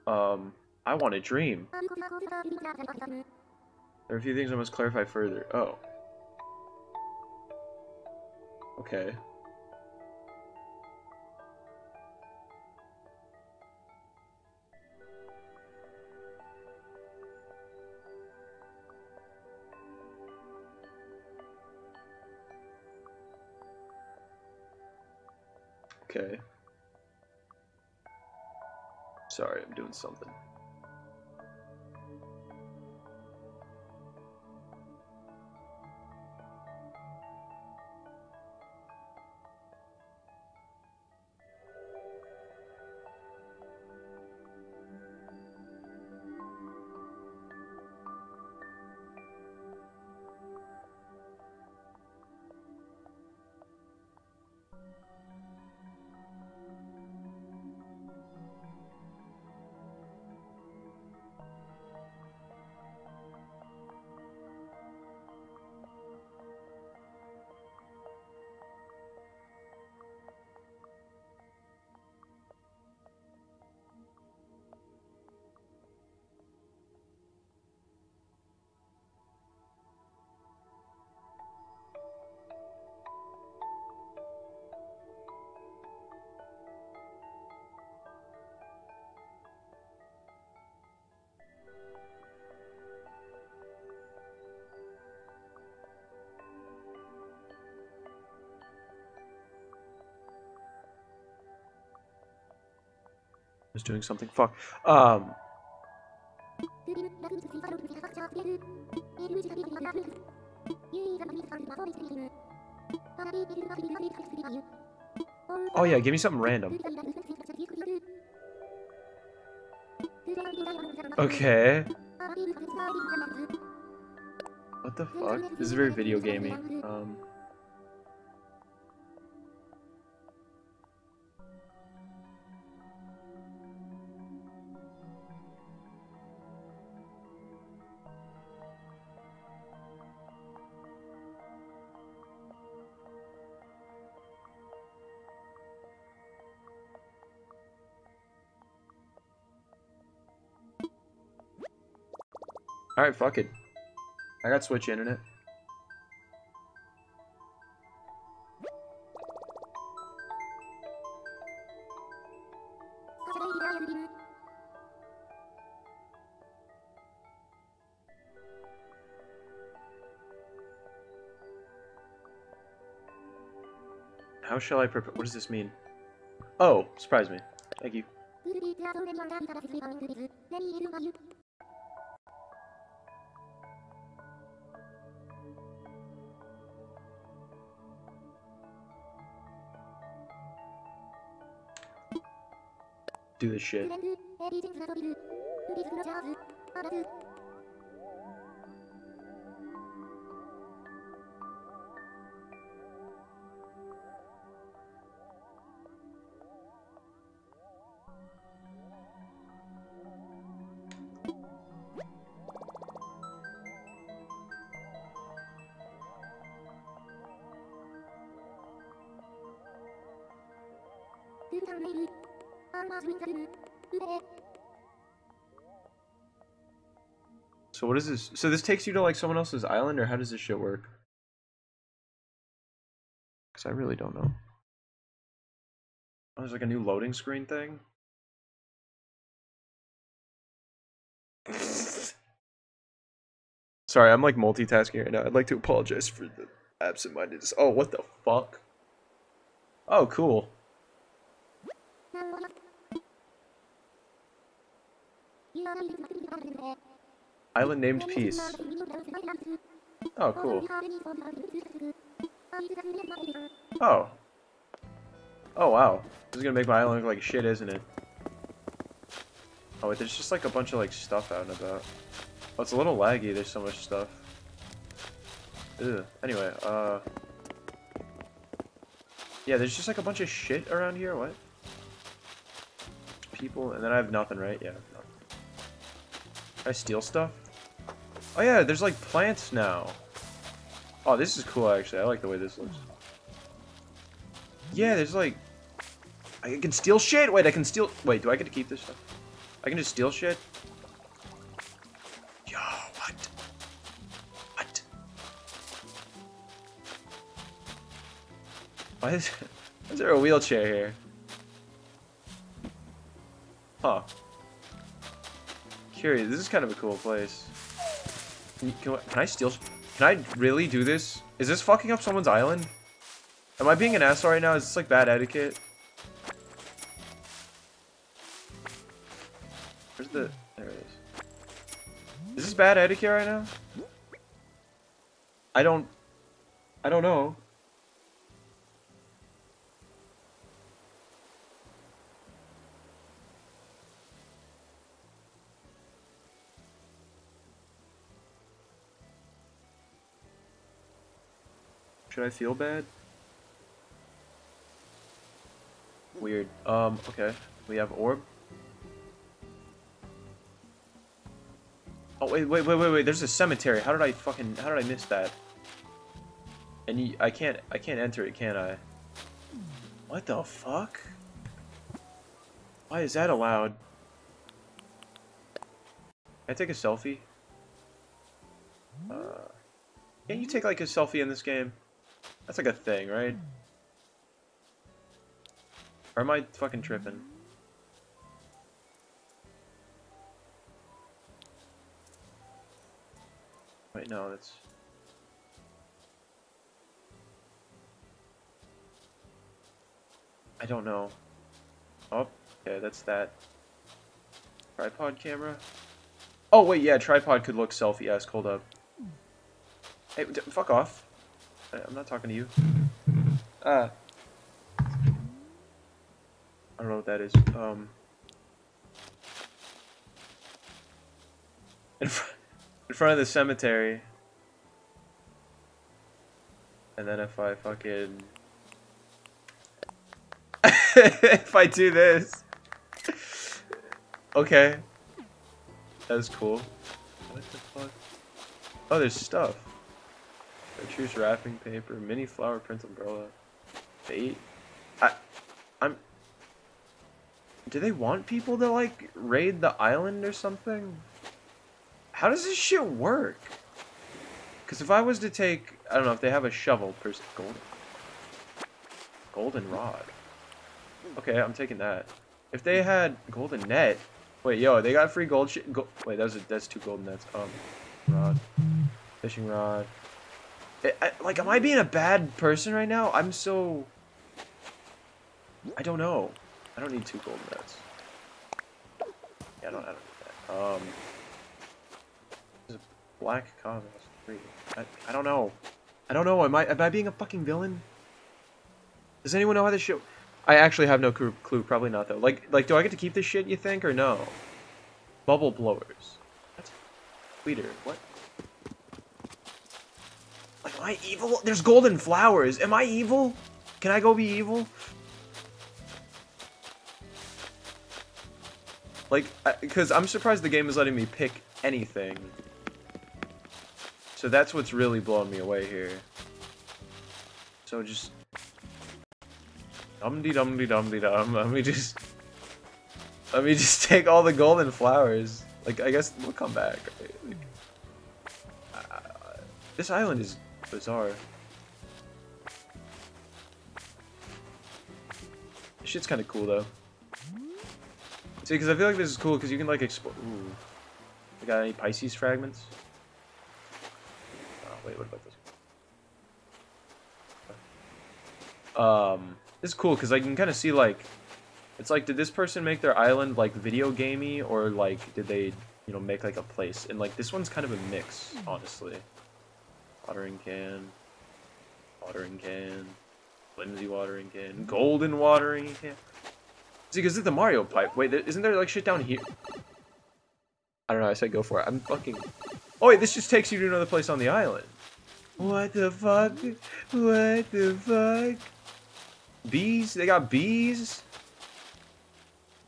Um, I want a dream. There are a few things I must clarify further. Oh. Okay. Okay. Sorry, I'm doing something. Was doing something. Fuck. Um. Oh yeah, give me something random. Okay. What the fuck? This is very video gamey. Um. Alright, fuck it. I got Switch internet. How shall I prepare? What does this mean? Oh, surprise me. Thank you. Do this shit. What is this? So this takes you to like someone else's island, or how does this shit work? Because I really don't know. Oh, there's like a new loading screen thing. [laughs] Sorry, I'm like multitasking right now. I'd like to apologize for the absent-mindedness. Oh, what the fuck? Oh, cool. [laughs] Island named Peace. Oh, cool. Oh. Oh, wow. This is gonna make my island look like shit, isn't it? Oh, wait, there's just like a bunch of like stuff out and about. Oh, it's a little laggy, there's so much stuff. Ugh. Anyway, uh... Yeah, there's just like a bunch of shit around here, what? People, and then I have nothing, right? Yeah. Can I steal stuff? Oh yeah, there's like plants now. Oh, this is cool actually. I like the way this looks. Yeah, there's like... I can steal shit! Wait, I can steal... Wait, do I get to keep this stuff? I can just steal shit? Yo, what? What? Why is, [laughs] why is there a wheelchair here? Huh. Curious, this is kind of a cool place. Can I steal? Can I really do this? Is this fucking up someone's island? Am I being an asshole right now? Is this like bad etiquette? Where's the... There it is. Is this bad etiquette right now? I don't... I don't know. Should I feel bad? Weird. Um, okay. We have orb. Oh, wait, wait, wait, wait, wait. There's a cemetery. How did I fucking... How did I miss that? And you, I can't... I can't enter it, can I? What the fuck? Why is that allowed? Can I take a selfie? Uh, can't you take, like, a selfie in this game? That's like a thing, right? Or am I fucking tripping? Wait, no, that's... I don't know. Oh, okay, that's that. Tripod camera? Oh, wait, yeah, tripod could look selfie-esque. Hold up. Hey, fuck off. I I'm not talking to you. Ah. I don't know what that is. Um. In, fr in front of the cemetery. And then if I fucking... [laughs] if I do this. Okay. That's cool. What the fuck? Oh, there's stuff. Choose wrapping paper, mini flower print umbrella, bait. I, I'm. Do they want people to like raid the island or something? How does this shit work? Because if I was to take, I don't know if they have a shovel, person, golden, golden rod. Okay, I'm taking that. If they had golden net, wait, yo, they got free gold shit. Go wait, that was a, that's two golden nets. Um, rod, fishing rod. Like, am I being a bad person right now? I'm so... I don't know. I don't need two golden nets. Yeah, I don't, I don't need that. Um... Black cosmos. I, I don't know. I don't know. Am I, am I being a fucking villain? Does anyone know how this shit... I actually have no clue. Probably not, though. Like, like, do I get to keep this shit, you think, or no? Bubble blowers. What? Leader. What? Am I evil? There's golden flowers. Am I evil? Can I go be evil? Like, because I'm surprised the game is letting me pick anything. So that's what's really blowing me away here. So just... Dum de dum de dum. Let me just... Let me just [laughs] take all the golden flowers. Like, I guess we'll come back. Like, uh, this island is bizarre. This shit's kind of cool though. See, because I feel like this is cool because you can like explore. Ooh, we got any Pisces fragments? Oh wait, what about this? Um, this is cool because I can kind of see like, it's like, did this person make their island like video gamey or like did they, you know, make like a place? And like this one's kind of a mix, honestly. Watering can. Watering can. Flimsy watering can. Golden watering can. See, because it's the Mario pipe. Wait, isn't there like shit down here? I don't know, I said go for it. I'm fucking... Oh wait, this just takes you to another place on the island. What the fuck? What the fuck? Bees? They got bees?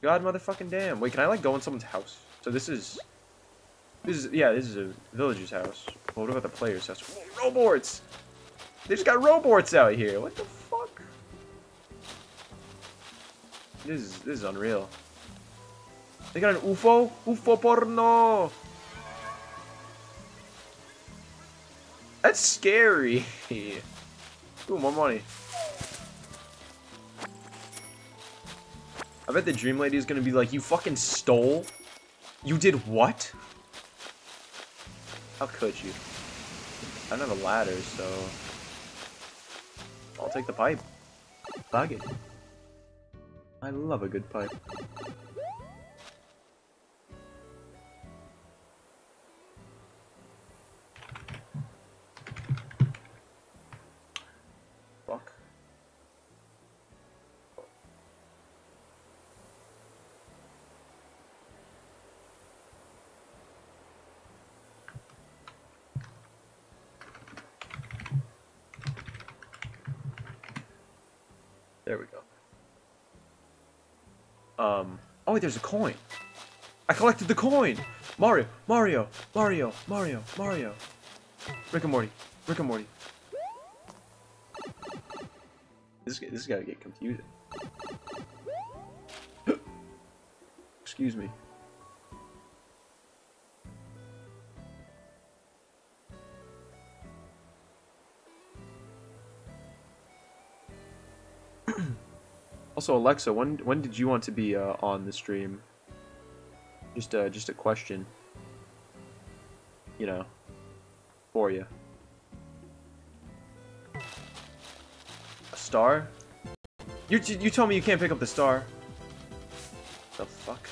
God motherfucking damn. Wait, can I like go in someone's house? So this is... This is, yeah, this is a villager's house. Well, what about the player's house? Roborts! They just got roborts out here. What the fuck? This is, this is unreal. They got an UFO? UFO porno! That's scary. [laughs] Ooh, more money. I bet the dream lady is gonna be like, you fucking stole? You did what? How could you? I don't have a ladder, so... I'll take the pipe. Bug it. I love a good pipe. Um. Oh wait, there's a coin. I collected the coin. Mario, Mario, Mario, Mario, Mario. Rick and Morty, Rick and Morty. This this is gotta get confusing. [gasps] Excuse me. Also, Alexa, when when did you want to be uh, on the stream? Just uh, just a question. You know, for you. A star? You you told me you can't pick up the star. The fuck?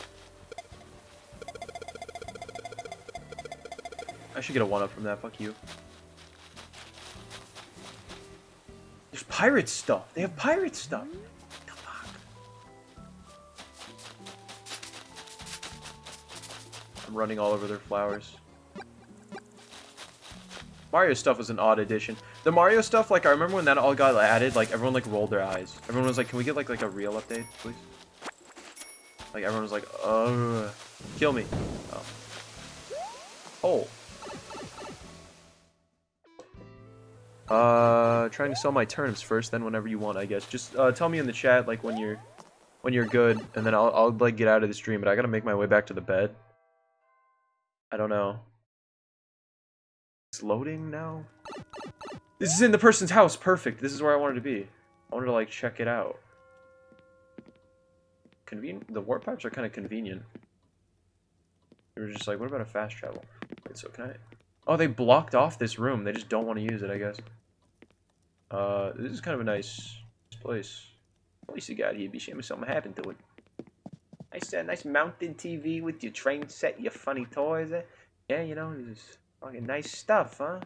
I should get a one up from that. Fuck you. There's pirate stuff. They have pirate stuff. Running all over their flowers. Mario stuff was an odd addition. The Mario stuff, like I remember when that all got added, like everyone like rolled their eyes. Everyone was like, "Can we get like like a real update, please?" Like everyone was like, "Uh, kill me." Oh. Oh. Uh, trying to sell my turnips first, then whenever you want, I guess. Just uh, tell me in the chat like when you're when you're good, and then I'll I'll like get out of the stream. But I gotta make my way back to the bed. I don't know. It's loading now. This is in the person's house. Perfect. This is where I wanted to be. I wanted to like check it out. Convenient. The warp pipes are kind of convenient. They were just like, what about a fast travel? Wait, so can I? Oh, they blocked off this room. They just don't want to use it, I guess. Uh, this is kind of a nice place. At least you got here. Be shame if something happened to it. Nice, uh, nice mounted TV with your train set, your funny toys. Eh? Yeah, you know, this is fucking nice stuff, huh?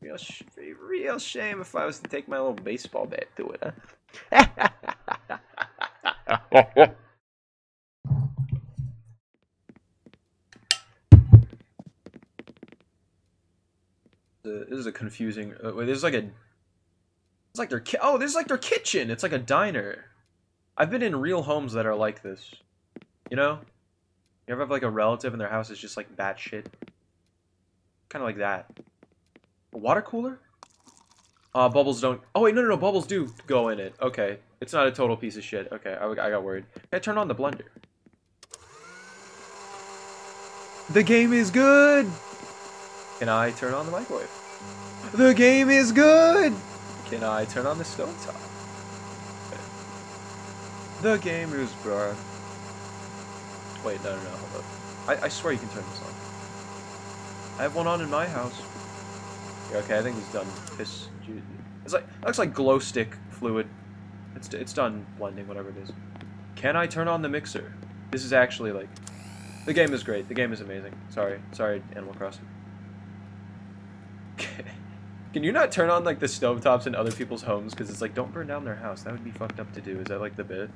Real, sh real shame if I was to take my little baseball bat to it, huh? [laughs] this is a confusing. Uh, wait, this is like a. It's like their oh, this is like their kitchen. It's like a diner. I've been in real homes that are like this. You know, you ever have like a relative and their house is just like batshit. Kind of like that. A water cooler? Uh, bubbles don't. Oh wait, no, no, no. Bubbles do go in it. Okay, it's not a total piece of shit. Okay, I, I got worried. Can I turn on the blender? The game is good. Can I turn on the microwave? The game is good! Can I turn on the stovetop? Okay. The game is bad. Wait, no, no, no, hold up. I, I swear you can turn this on. I have one on in my house. Yeah, okay, I think he's done piss. It's like, it looks like glow stick fluid. It's, it's done blending, whatever it is. Can I turn on the mixer? This is actually like... The game is great. The game is amazing. Sorry. Sorry, Animal Crossing. [laughs] Can you not turn on like the stovetops in other people's homes? Because it's like, don't burn down their house. That would be fucked up to do. Is that like the bit?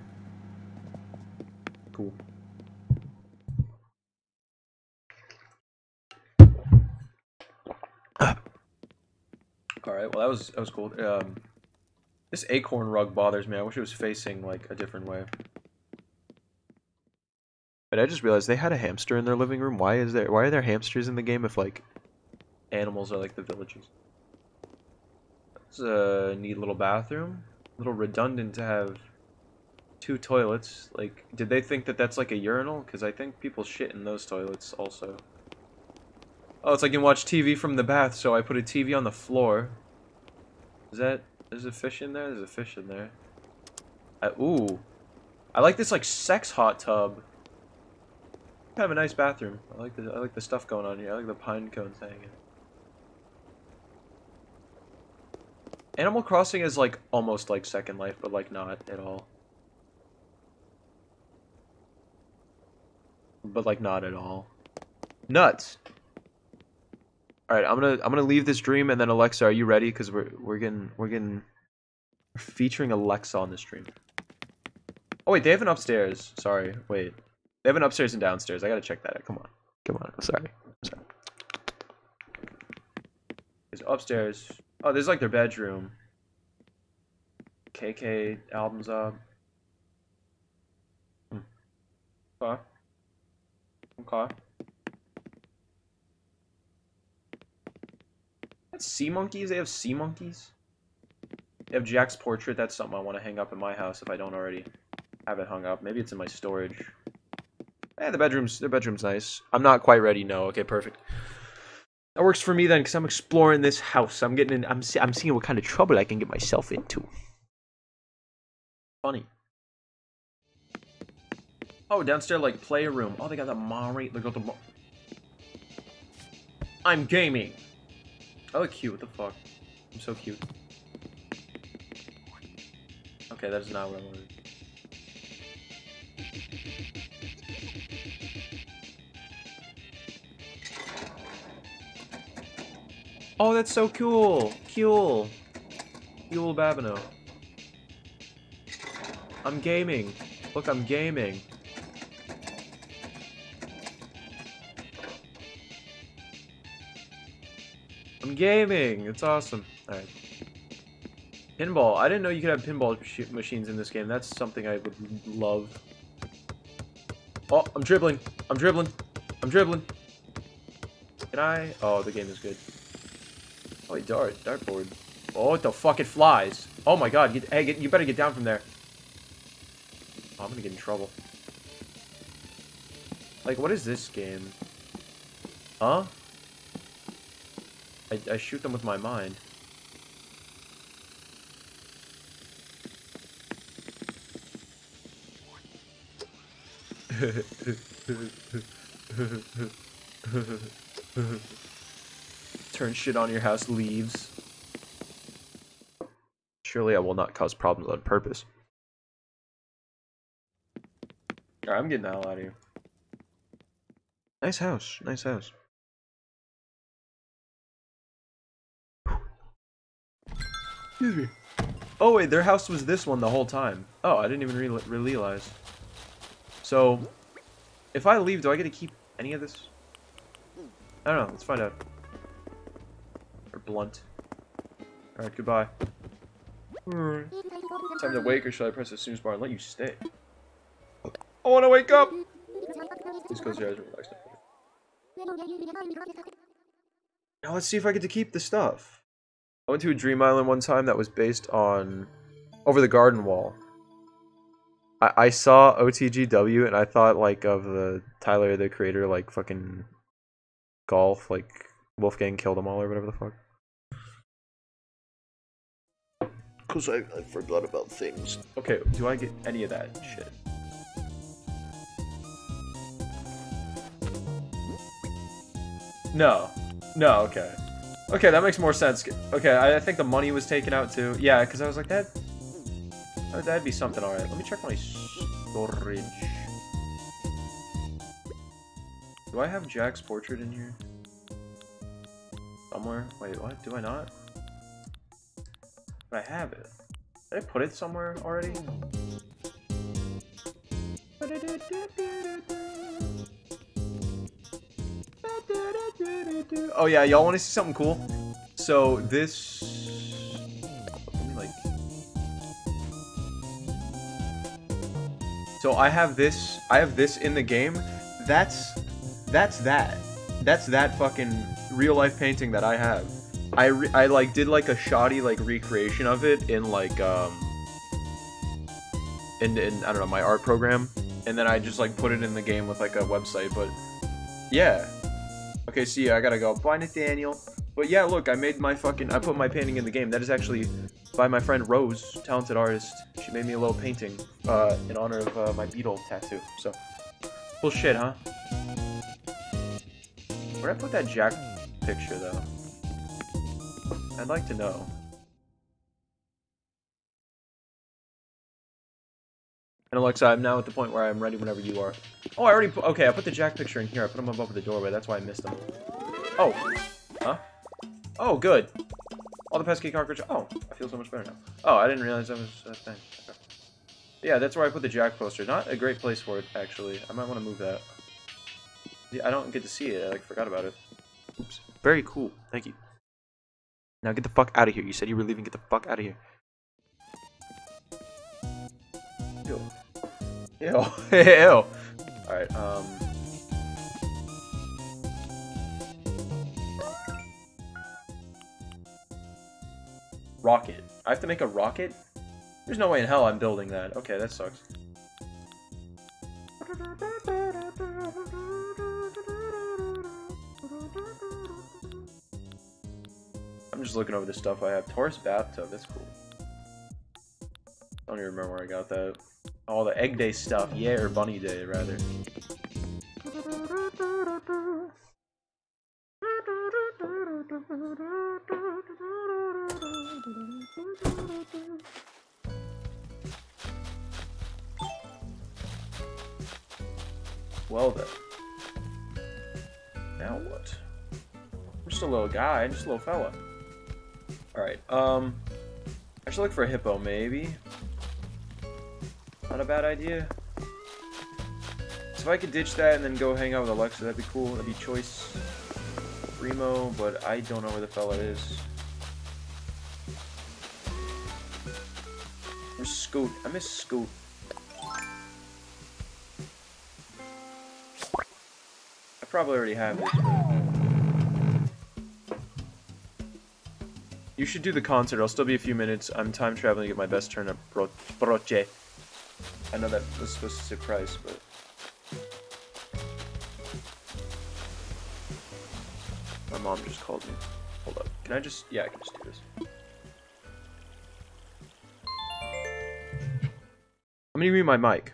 Cool. Alright, well that was that was cool. Um, this acorn rug bothers me. I wish it was facing like a different way. But I just realized they had a hamster in their living room. Why is there why are there hamsters in the game if like animals are like the villages? It's a neat little bathroom. A little redundant to have two toilets. Like, did they think that that's like a urinal? Because I think people shit in those toilets also. Oh, it's like you can watch TV from the bath, so I put a TV on the floor. Is that... There's a fish in there? There's a fish in there. I, ooh. I like this, like, sex hot tub. Kind of a nice bathroom. I like the I like the stuff going on here. I like the pine cones hanging. Animal Crossing is like almost like Second Life, but like not at all. But like not at all. Nuts. All right, I'm gonna I'm gonna leave this dream, and then Alexa, are you ready? Because we're we're getting we're getting featuring Alexa on the stream. Oh wait, they have an upstairs. Sorry, wait. They have an upstairs and downstairs. I gotta check that out. Come on, come on. Sorry, sorry. There's upstairs. Oh, there's like their bedroom. KK albums up. Hmm. Okay. Okay. Sea monkeys? They have sea monkeys? They have Jack's portrait. That's something I want to hang up in my house if I don't already have it hung up. Maybe it's in my storage. Eh, the bedroom's the bedroom's nice. I'm not quite ready. No. Okay, perfect. That works for me then, because I'm exploring this house. I'm getting in. I'm I'm seeing what kind of trouble I can get myself into. Funny. Oh, downstairs like playroom. Oh, they got the Mari. They got the. I'm gaming. I look cute. What the fuck? I'm so cute. Okay, that's not what I wanted. Oh, that's so cool! Cool! Cool Babino. I'm gaming. Look, I'm gaming. I'm gaming! It's awesome. Alright. Pinball. I didn't know you could have pinball machines in this game. That's something I would love. Oh, I'm dribbling. I'm dribbling. I'm dribbling. Can I? Oh, the game is good. Oh, wait, dart. Dartboard. Oh, the fuck? It flies. Oh my god. Get, hey, get, you better get down from there. Oh, I'm gonna get in trouble. Like, what is this game? Huh? I, I shoot them with my mind. [laughs] Turn shit on your house, leaves. Surely I will not cause problems on purpose. Alright, I'm getting the hell out of here. Nice house, nice house. Excuse me. Oh wait, their house was this one the whole time. Oh, I didn't even re realize. So, if I leave, do I get to keep any of this? I don't know. Let's find out. Or blunt. Alright, goodbye. Time to wake, or should I press the snooze bar and let you stay? I want to wake up! Please close your eyes and relax. Now let's see if I get to keep the stuff. I went to a Dream Island one time that was based on Over the Garden Wall. I, I saw OTGW and I thought like of the Tyler the Creator like fucking golf like Wolfgang killed them all or whatever the fuck. Cause I, I forgot about things. Okay, do I get any of that shit? No. No, okay. Okay, that makes more sense. Okay, I, I think the money was taken out too. Yeah, because I was like, that Oh, that'd be something, alright. Let me check my storage. Do I have Jack's portrait in here? Somewhere? Wait, what? Do I not? But I have it. Did I put it somewhere already? Oh yeah, y'all want to see something cool? So this So I have this, I have this in the game. That's, that's that. That's that fucking real life painting that I have. I, I like did like a shoddy like recreation of it in like um in, in I don't know my art program and then I just like put it in the game with like a website but yeah okay see yeah, I gotta go bye Nathaniel but yeah look I made my fucking I put my painting in the game that is actually by my friend Rose, talented artist. She made me a little painting uh, in honor of uh, my beetle tattoo. So, cool shit, huh? Where'd I put that Jack picture, though? I'd like to know. And Alexa, I'm now at the point where I'm ready whenever you are. Oh, I already put, okay, I put the Jack picture in here. I put him above the doorway. That's why I missed him. Oh. Huh? Oh, good. All the pesky cockroach. Oh, I feel so much better now. Oh, I didn't realize that was a thing. Okay. Yeah, that's where I put the Jack poster. Not a great place for it, actually. I might want to move that. Yeah, I don't get to see it. I like, forgot about it. Oops. Very cool. Thank you. Now get the fuck out of here. You said you were leaving. Get the fuck out of here. Ew. Ew. [laughs] Ew. Alright, um... Rocket. I have to make a rocket? There's no way in hell I'm building that. Okay, that sucks. I'm just looking over the stuff I have. Taurus bathtub, that's cool. I don't even remember where I got that. All the egg day stuff, yeah, or bunny day, rather. Well then. Now what? I'm just a little guy, just a little fella. Alright, um... I should look for a hippo, maybe? Not a bad idea. So if I could ditch that and then go hang out with Alexa, that'd be cool. That'd be choice. Remo, but I don't know where the fella is. Where's Scoot? I miss Scoot. I probably already have this. You should do the concert. I'll still be a few minutes. I'm time traveling to get my best turn at Bro Broche. I know that was supposed to say price, but... My mom just called me. Hold up. Can I just... Yeah, I can just do this. I'm gonna mute my mic.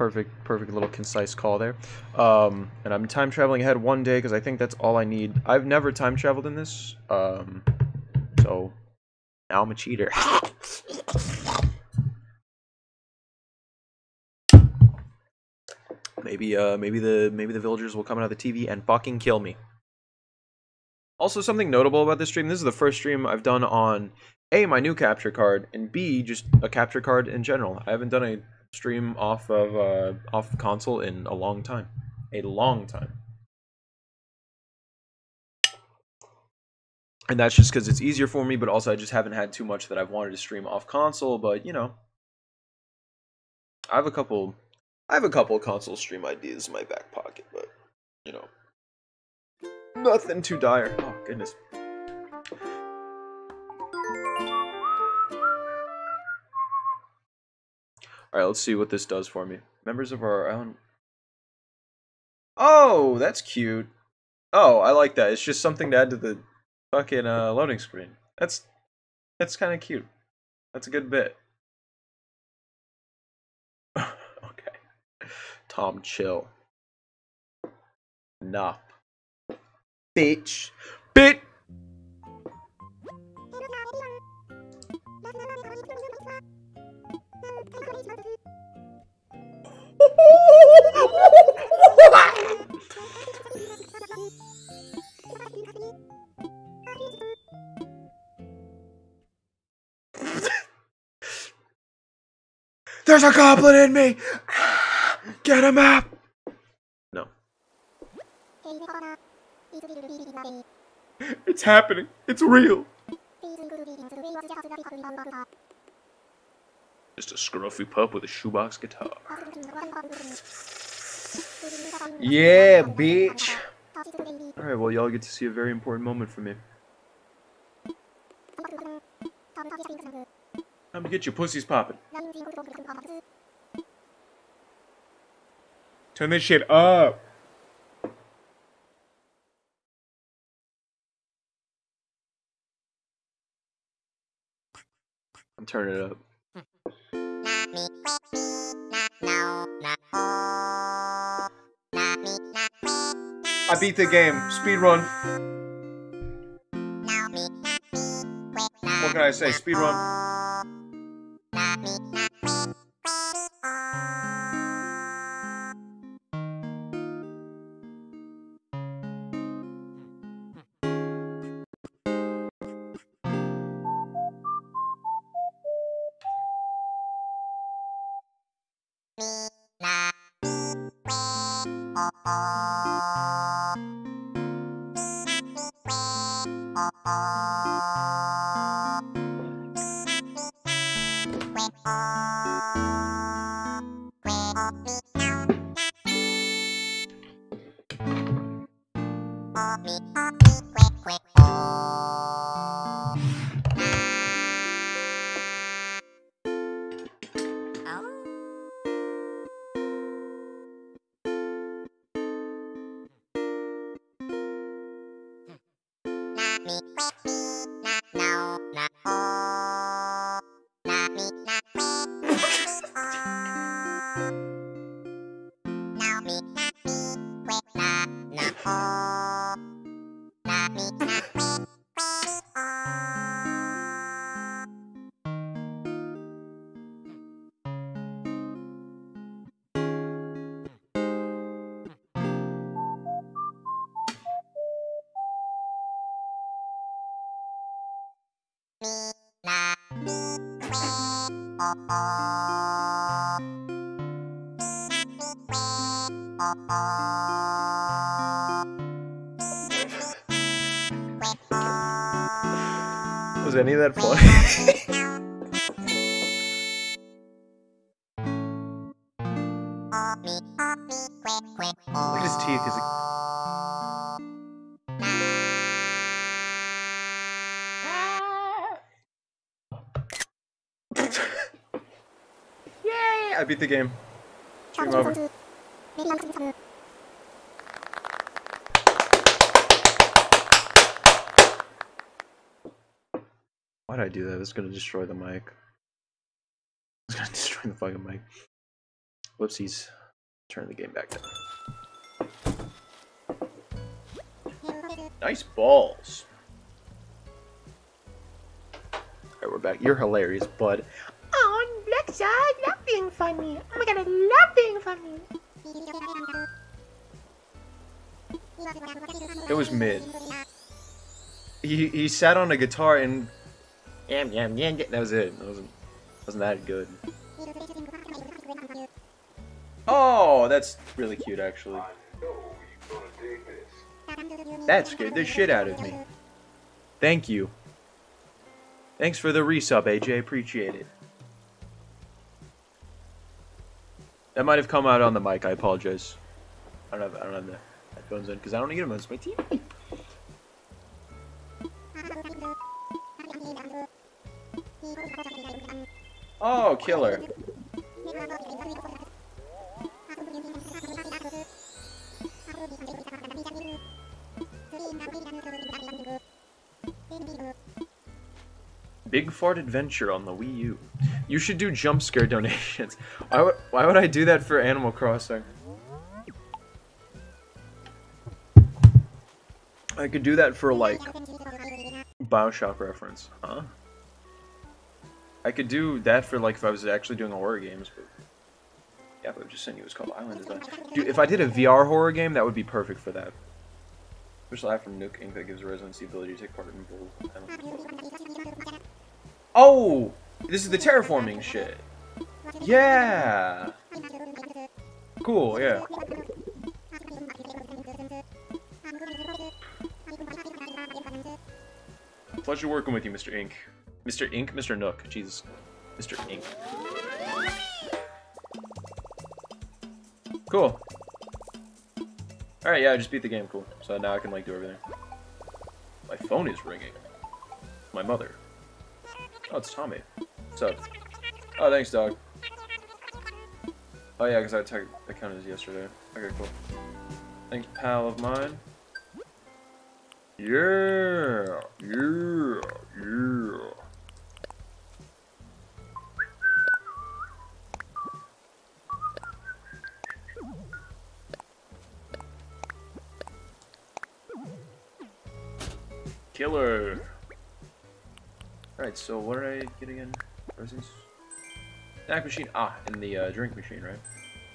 Perfect perfect little concise call there. Um and i'm time traveling ahead one day because i think that's all i need. I've never time traveled in this um so now i'm a cheater. [laughs] Maybe uh maybe the maybe the villagers will come out of the tv and fucking kill me. Also something notable about this stream this is the first stream i've done on a my new capture card and b just a capture card in general. I haven't done a stream off of uh, off console in a long time, a long time. And that's just because it's easier for me, but also I just haven't had too much that I've wanted to stream off console. But you know, I have a couple, I have a couple console stream ideas in my back pocket, but you know, nothing too dire. Oh goodness. Alright, let's see what this does for me. Members of our own... Oh, that's cute. Oh, I like that. It's just something to add to the fucking uh, loading screen. That's that's kind of cute. That's a good bit. [laughs] okay. Tom, chill. Enough. Bitch. Bit. There's a goblin in me! Get him map. No. It's happening. It's real. Just a scruffy pup with a shoebox guitar. Yeah, bitch. Alright, well, y'all get to see a very important moment for me. Time to get your pussies popping. Turn this shit up. I'm turning it up. I beat the game. Speed run. What can I say? Speed run. Did I do that? This is gonna destroy the mic. It's gonna [laughs] destroy the fucking mic. Whoopsies. Turn the game back down. Nice balls. Alright, we're back. You're hilarious, bud. Oh, Lexa, I love being funny. Oh my god, I love being funny. It was mid. He he sat on a guitar and yam yam yam. yam. That was it. That wasn't wasn't that good. Oh, that's really cute, actually. That scared the shit out of me. Thank you. Thanks for the resub, AJ. Appreciate it. That might have come out on the mic. I apologize. I don't have I don't have the headphones in because I don't need them. It's my TV. Oh, killer. Big Fart Adventure on the Wii U. You should do jump scare [laughs] donations. Why would, why would I do that for Animal Crossing? I could do that for like Bioshock reference, huh? I could do that for like if I was actually doing horror games, but yeah, but just saying it was called Island Design. Dude, if I did a VR horror game, that would be perfect for that. Special app from Nook Inc. that gives residents the ability to take part in both. Oh, this is the terraforming shit. Yeah. Cool. Yeah. Pleasure working with you, Mr. Ink. Mr. Ink, Mr. Nook. Jesus. Mr. Ink. Cool. Alright, yeah, I just beat the game. Cool. So now I can, like, do everything. My phone is ringing. My mother. Oh, it's Tommy. What's up? Oh, thanks, dog. Oh, yeah, because I took I counted as yesterday. Okay, cool. Thanks, pal of mine. Yeah, yeah, yeah. Killer. Alright, so what did I get again? Presents? Snack machine. Ah, and the uh, drink machine, right?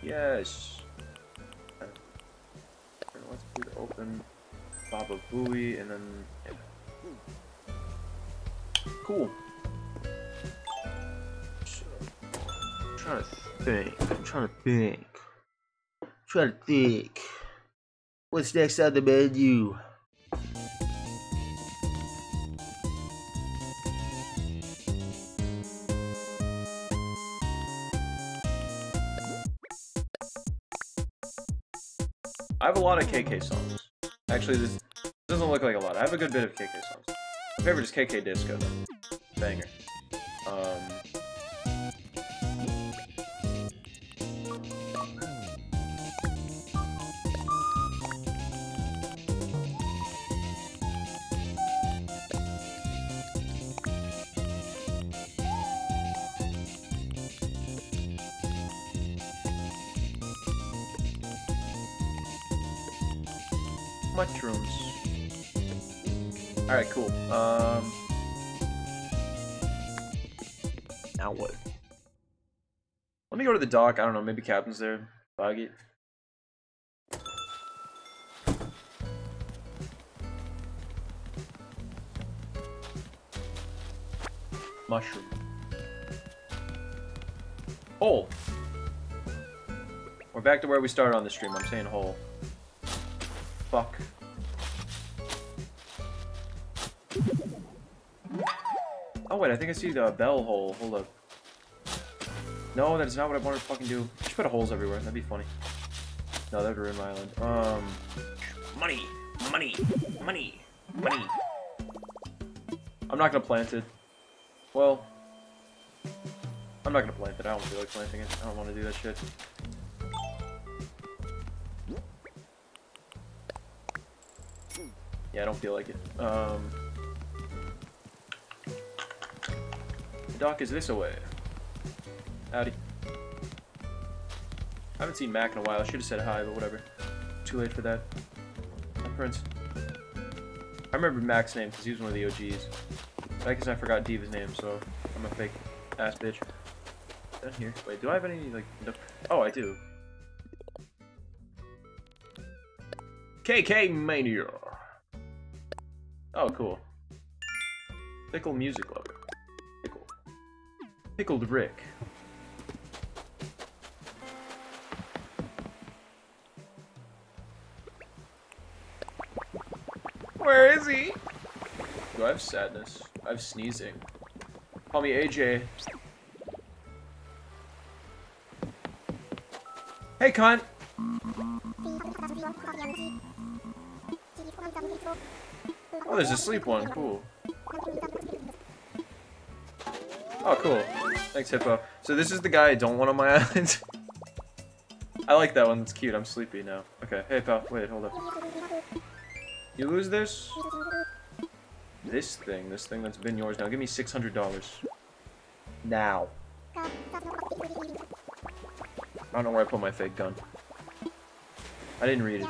Yes. Let's do the open. Baba Booey, and then. Yeah. Cool. I'm trying to think. I'm trying to think. I'm trying to think. What's next on the menu? I have a lot of KK songs. Actually, this doesn't look like a lot. I have a good bit of KK songs. My favorite is KK Disco, though. Banger. Um, cool. Um, now what? Let me go to the dock. I don't know. Maybe Kapp'n's there. Boggy. Mushroom. Hole. We're back to where we started on the stream. I'm saying hole. Fuck. Wait, I think I see the bell hole. Hold up. No, that's not what I wanted to fucking do. I Just put holes everywhere. That'd be funny. No, that'd ruin my island. Um, money, money, money, money. I'm not gonna plant it. Well, I'm not gonna plant it. I don't feel like planting it. I don't want to do that shit. Yeah, I don't feel like it. Um, the dock is this away. Howdy. I haven't seen Mac in a while. I should have said hi, but whatever. Too late for that. Prince. I remember Mac's name because he was one of the OGs. I guess I forgot Diva's name, so I'm a fake ass bitch. Down here. Wait, do I have any, like, no- oh, I do. KK Mania. Oh, cool. Pickle music lover. Pickle. Pickled Rick. Where is he? Do I have sadness? I have sneezing. Call me AJ. Hey, cunt! Oh, there's a sleep one. Cool. Oh, cool. Thanks, Hippeux. So this is the guy I don't want on my [laughs] island. I like that one. It's cute. I'm sleepy now. Okay. Hey, pal. Wait, hold up. You lose this? This thing. This thing that's been yours now. Give me $600. Now. I don't know where I put my fake gun. I didn't read it.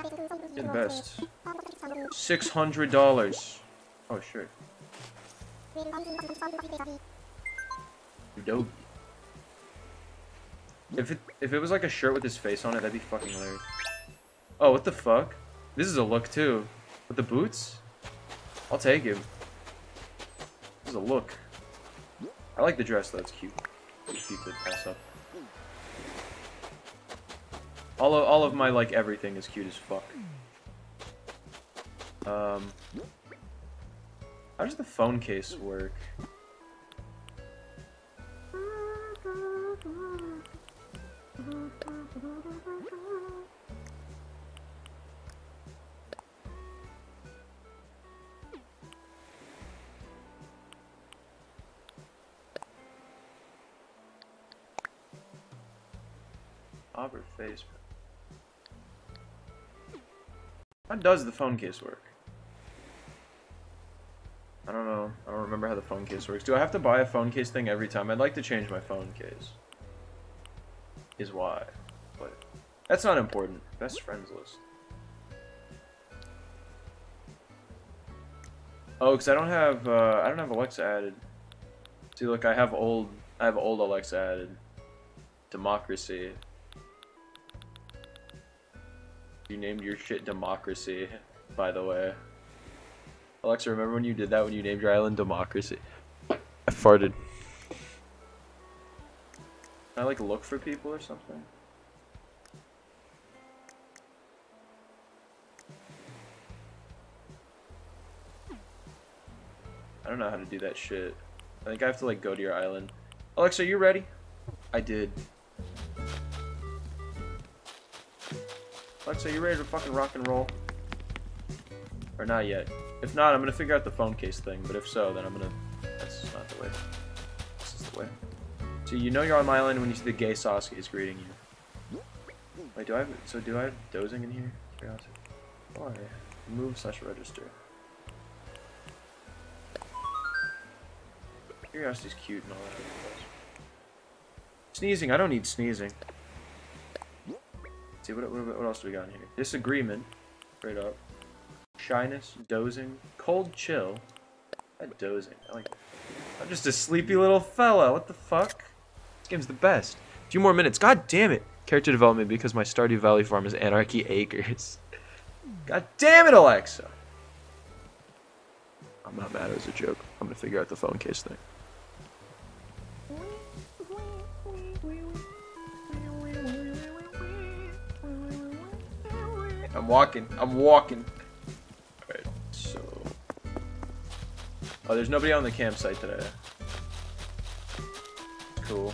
Hundred dollars. Oh sure. You dope. If it was like a shirt with his face on it, that'd be fucking hilarious. Oh, what the fuck? This is a look too. With the boots? I'll take him. This is a look. I like the dress though, it's cute. It's cute to pass up. All of, all of my, like, everything is cute as fuck. Um, how does the phone case work? Face. How does the phone case work? I don't know. I don't remember how the phone case works. Do I have to buy a phone case thing every time? I'd like to change my phone case. Is why. But that's not important. Best friends list. Oh, because I don't have uh, I don't have Alexa added. See, look, I have old I have old Alexa added. Democracy. You named your shit Democracy, by the way. Alexa, remember when you did that when you named your island Democracy? I farted. Can I like look for people or something? I don't know how to do that shit. I think I have to like go to your island. Alexa, you ready? I did. Alexa, you ready to fucking rock and roll? Or not yet. If not, I'm gonna figure out the phone case thing, but if so, then I'm gonna... That's not the way. This is the way. So you know you're on my island when you see the gay Sasuke is greeting you. Wait, do I have... So do I have dozing in here? Curiosity. Why? Move slash register. Curiosity's cute and all that. Sneezing, I don't need sneezing. See, what, what, what else do we got in here? Disagreement. Straight up. Shyness, dozing, cold chill. That dozing. I like I'm just a sleepy little fella. What the fuck? This game's the best. A few more minutes. God damn it. Character development because my Stardew Valley farm is Anarchy Acres. God damn it, Alexa. I'm not mad. It was a joke. I'm gonna figure out the phone case thing. I'm walking. I'm walking. Alright, so. Oh, there's nobody on the campsite today. Cool.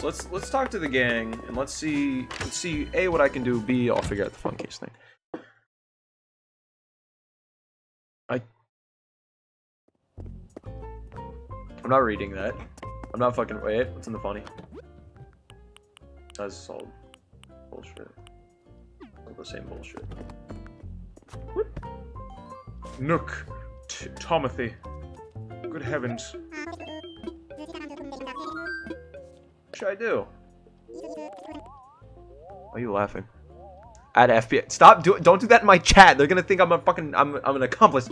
So let's let's talk to the gang and let's see let's see a what I can do. B I'll figure out the phone case thing. I I'm not reading that. I'm not fucking wait. What's in the funny? That's all bullshit. All the same bullshit. Nook, T Tomothy. Good heavens. What should I do? Why are you laughing? At FBI. Stop! Do don't do that in my chat. They're gonna think I'm a fucking. I'm. I'm an accomplice.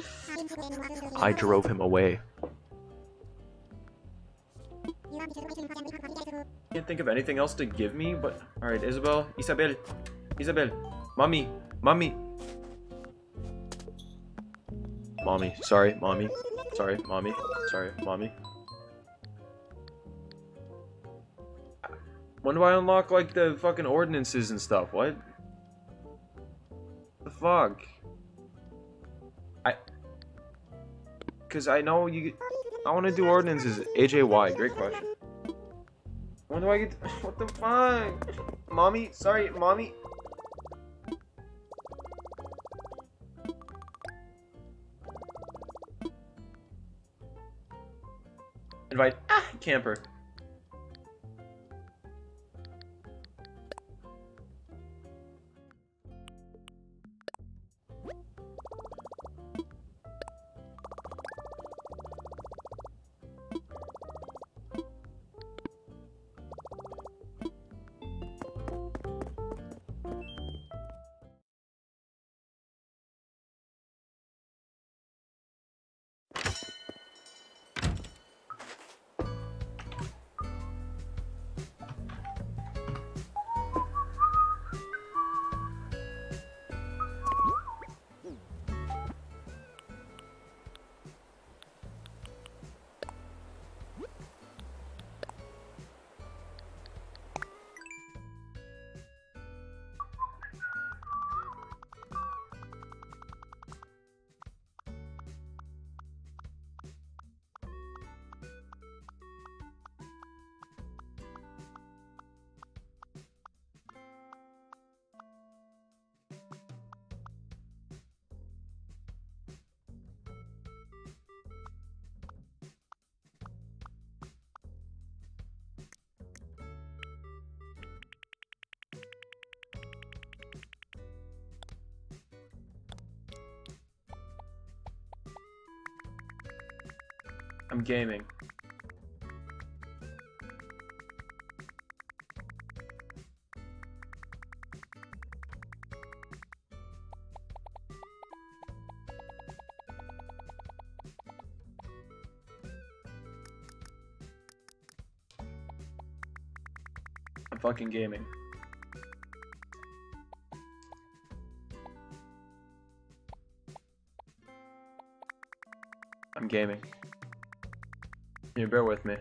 I drove him away. Can't think of anything else to give me, but all right, Isabelle, Isabelle, Isabelle, mommy, mommy, mommy. Sorry, mommy. Sorry, mommy. Sorry, mommy. When do I unlock like the fucking ordinances and stuff? What? The fuck? I. Cause I know you. I want to do ordinances. AJY, great question. When do I get? [laughs] What the fuck? Mommy, sorry, mommy. Invite ah camper. Gaming. I'm fucking gaming. I'm gaming. You bear with me.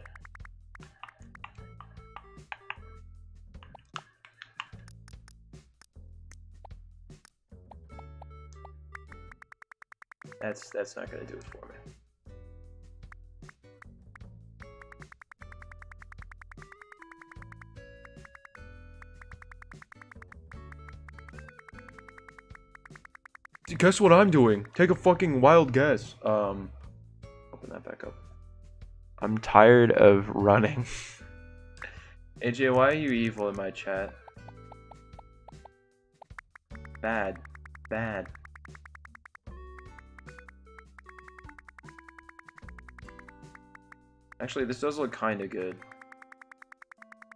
That's that's not gonna do it for me. Guess what I'm doing? Take a fucking wild guess. Um, I'm tired of running. [laughs] AJ, why are you evil in my chat? Bad. Bad. Actually, this does look kind of good.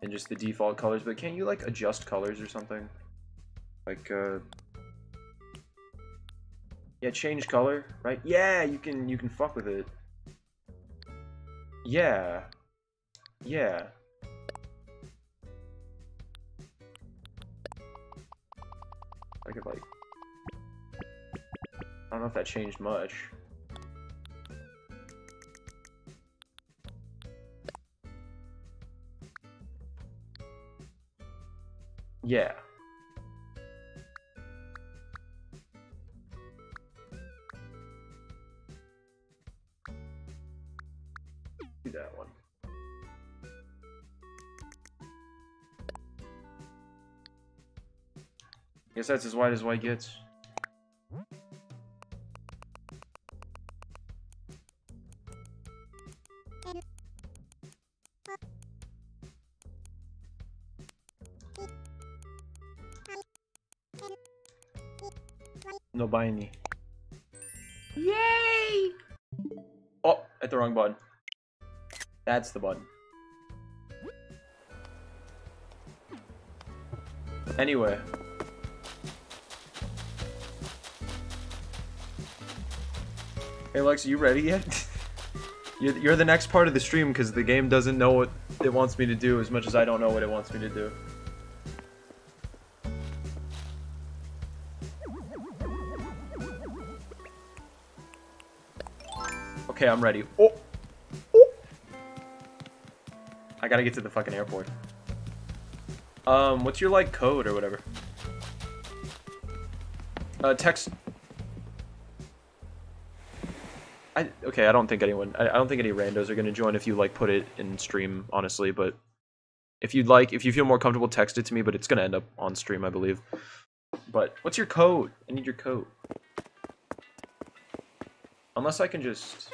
In just the default colors, but can't you, like, adjust colors or something? Like, uh... Yeah, change color, right? Yeah, you can, you can fuck with it. Yeah. Yeah. I could like... I don't know if that changed much. Yeah. Guess that's as wide as white gets. No binding. Yay! Oh, hit the wrong button. That's the button. Anyway. Hey Lex, you ready yet? [laughs] you're, you're the next part of the stream because the game doesn't know what it wants me to do as much as I don't know what it wants me to do. Okay, I'm ready. Oh! oh. I gotta get to the fucking airport. Um, what's your, like, code or whatever? Uh, text... okay, I don't think anyone... I, I don't think any randos are gonna join if you, like, put it in stream, honestly, but... If you'd like, if you feel more comfortable, text it to me, but it's gonna end up on stream, I believe. But, what's your code? I need your code. Unless I can just...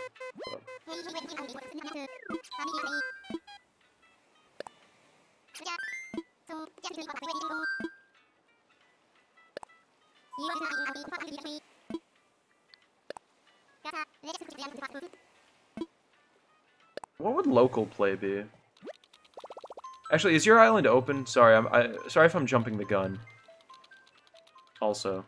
What would local play be? Actually, is your island open? Sorry, I'm I, sorry if I'm jumping the gun. Also.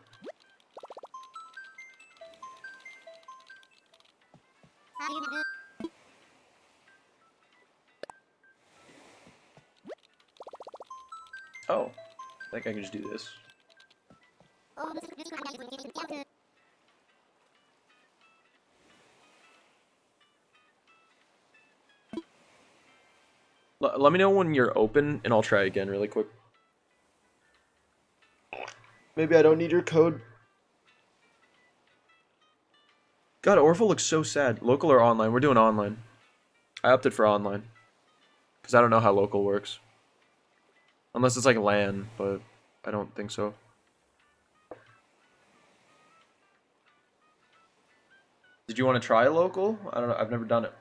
Oh, I think I can just do this. Let me know when you're open, and I'll try again really quick. Maybe I don't need your code. God, Orville looks so sad. Local or online? We're doing online. I opted for online. Because I don't know how local works. Unless it's like LAN, but I don't think so. Did you want to try local? I don't know. I've never done it.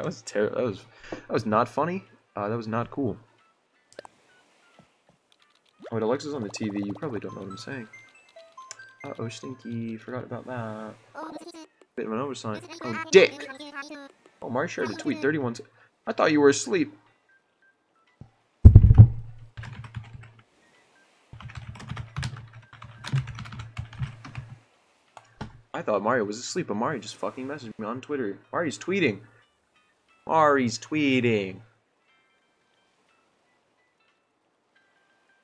That was terrible. That was that was not funny. Uh, that was not cool. Oh, wait, Alexa's on the TV. You probably don't know what I'm saying. Uh oh, Stinky. Forgot about that. Bit of an oversight. Oh, dick. Oh, Mario shared a tweet 31. I thought you were asleep. I thought Mario was asleep, but Mario just fucking messaged me on Twitter. Mario's tweeting. Mari's tweeting.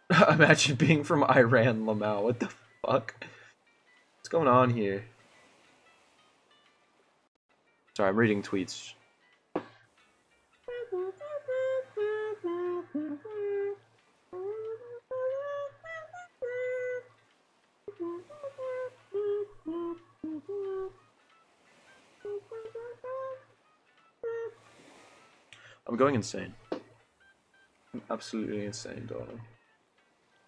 [laughs] Imagine being from Iran, Lamau. What the fuck? What's going on here? Sorry, I'm reading tweets. Insane. I'm absolutely insane, darling.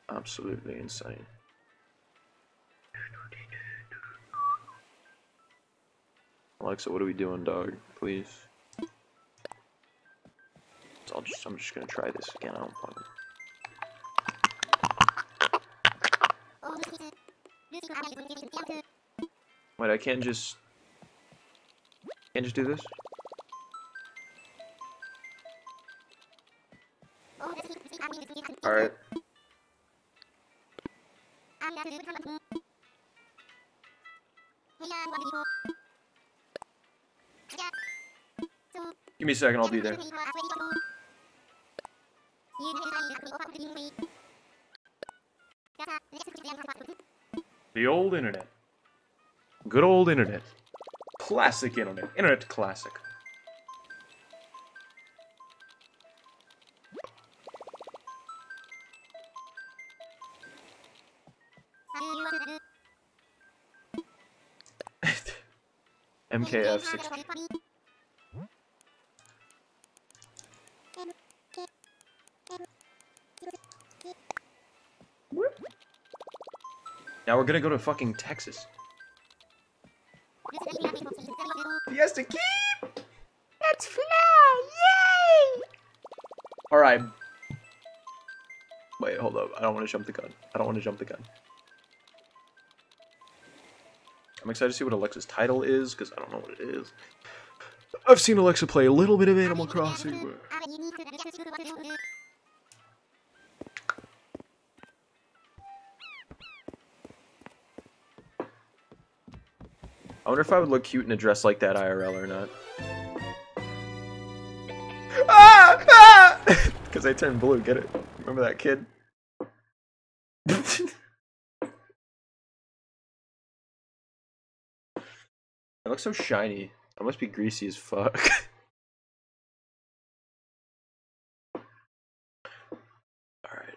Absolutely insane. Alexa, what are we doing, dog? Please. So just, I'm just gonna try this again. I don't fucking. Wait, I can't just. Can't just do this. All right. Give me a second. I'll be there. The old internet. Good old internet. Classic internet. Internet classic. MKF 60. Now we're gonna go to fucking Texas. Fiesta Keep! Let's fly! Yay! Alright. Wait, hold up. I don't want to jump the gun. I don't want to jump the gun. I'm excited to see what Alexa's title is, because I don't know what it is. I've seen Alexa play a little bit of Animal Crossing, but... I wonder if I would look cute in a dress like that IRL or not. Ah! Ah! [laughs] Because I turned blue, get it? Remember that kid? Looks so shiny. It must be greasy as fuck. [laughs] Alright.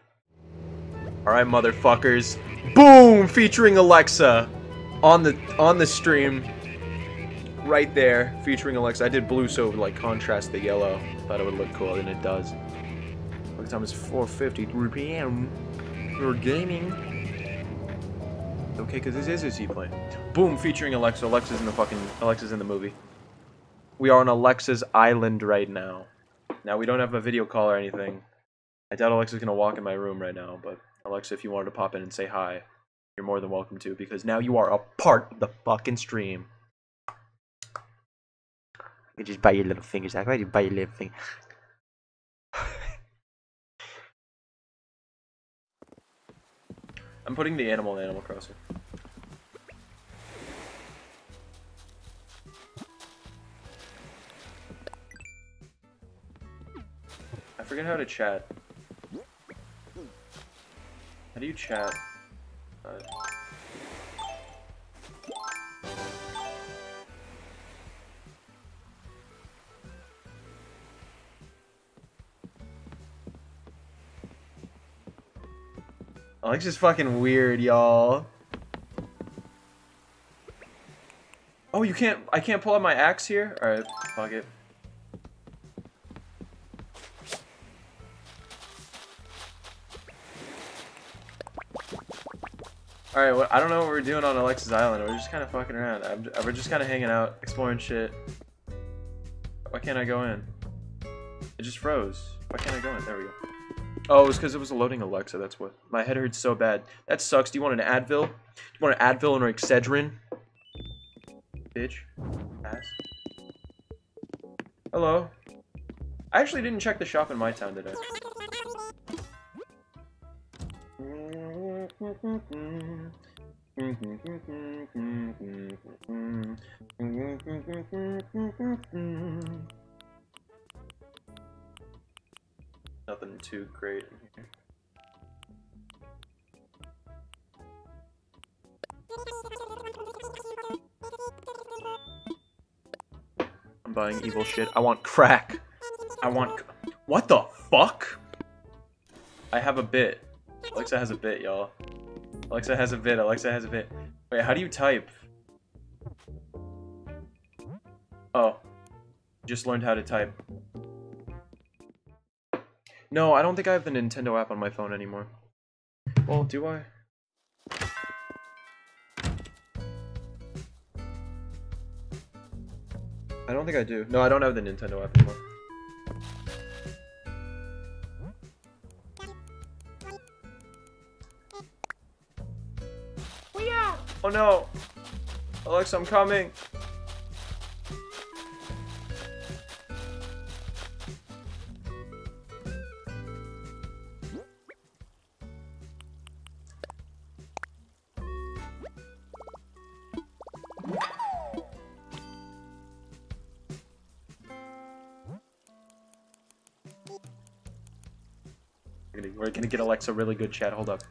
Alright, motherfuckers. Boom! Featuring Alexa on the on the stream. Right there, featuring Alexa. I did blue so would like contrast the yellow. Thought it would look cool, and it does. Look, time is 4:53 p.m. We're gaming. Okay, because this is a seaplane. Boom, featuring Alexa. Alexa's in the fucking Alexa's in the movie. We are on Alexa's island right now. Now we don't have a video call or anything. I doubt Alexa's gonna walk in my room right now, but Alexa, if you wanted to pop in and say hi, you're more than welcome to because now you are a part of the fucking stream. You just bite your little fingers do you bite your little finger? I'm putting the animal in Animal Crossing. Forget how to chat. How do you chat? Uh, Alexa's fucking weird, y'all. Oh, you can't. I can't pull out my axe here. All right, fuck it. All right, well, I don't know what we're doing on Alexa's Island. We're just kind of fucking around. I'm, uh, we're just kind of hanging out, exploring shit. Why can't I go in? It just froze. Why can't I go in? There we go. Oh, it was because it was a loading Alexa. That's what. My head hurts so bad. That sucks. Do you want an Advil? Do you want an Advil and an Excedrin? Bitch. Ass. Hello. I actually didn't check the shop in my town today. Nothing too great in here. I'm buying evil shit. I want crack. I want. What the fuck? I have a bit. Alexa has a bit, y'all. Alexa has a bit. Alexa has a bit. Wait, how do you type? Oh. Just learned how to type. No, I don't think I have the Nintendo app on my phone anymore. Well, do I? I don't think I do. No, I don't have the Nintendo app anymore. No! Alexa, I'm coming! We're gonna get Alexa really good chat. Hold up.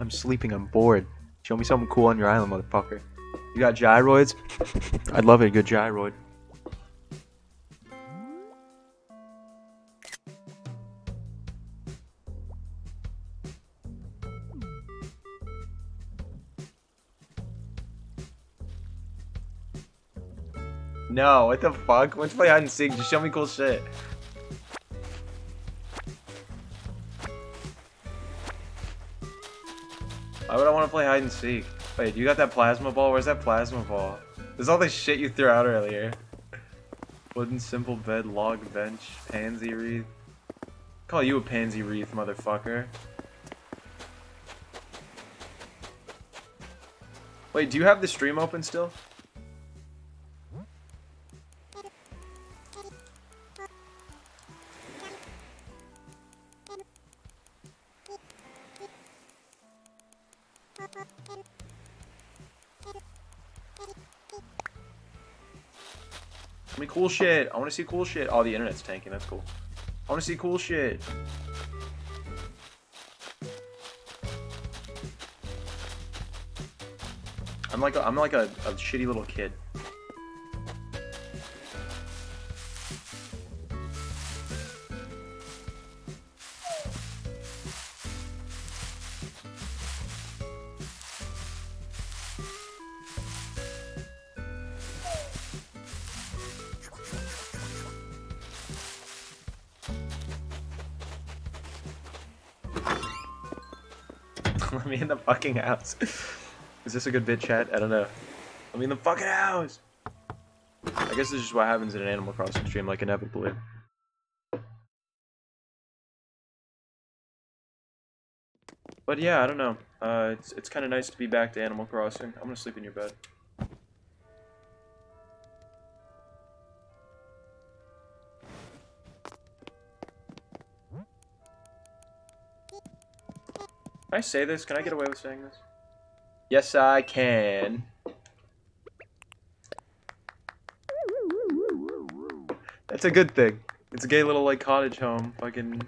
I'm sleeping. I'm bored. Show me something cool on your island, motherfucker. You got gyroids? I'd love a good gyroid. No, what the fuck? Let's play hide and seek. Just show me cool shit. Why would I want to play hide and seek? Wait, you got that plasma ball? Where's that plasma ball? There's all this shit you threw out earlier. Wooden simple bed, log bench, pansy wreath. Call you a pansy wreath, motherfucker. Wait, do you have the stream open still? Cool shit. I want to see cool shit. Oh, the internet's tanking. That's cool. I want to see cool shit. I'm like a, I'm like a, a shitty little kid. Fucking house. [laughs] Is this a good bit, chat? I don't know. Let me in the fucking house! I guess this is just what happens in an Animal Crossing stream, like, inevitably. But yeah, I don't know. Uh, it's it's kind of nice to be back to Animal Crossing. I'm gonna sleep in your bed. I say this? Can I get away with saying this? Yes, I can. That's a good thing. It's a gay little like cottage home. Fucking.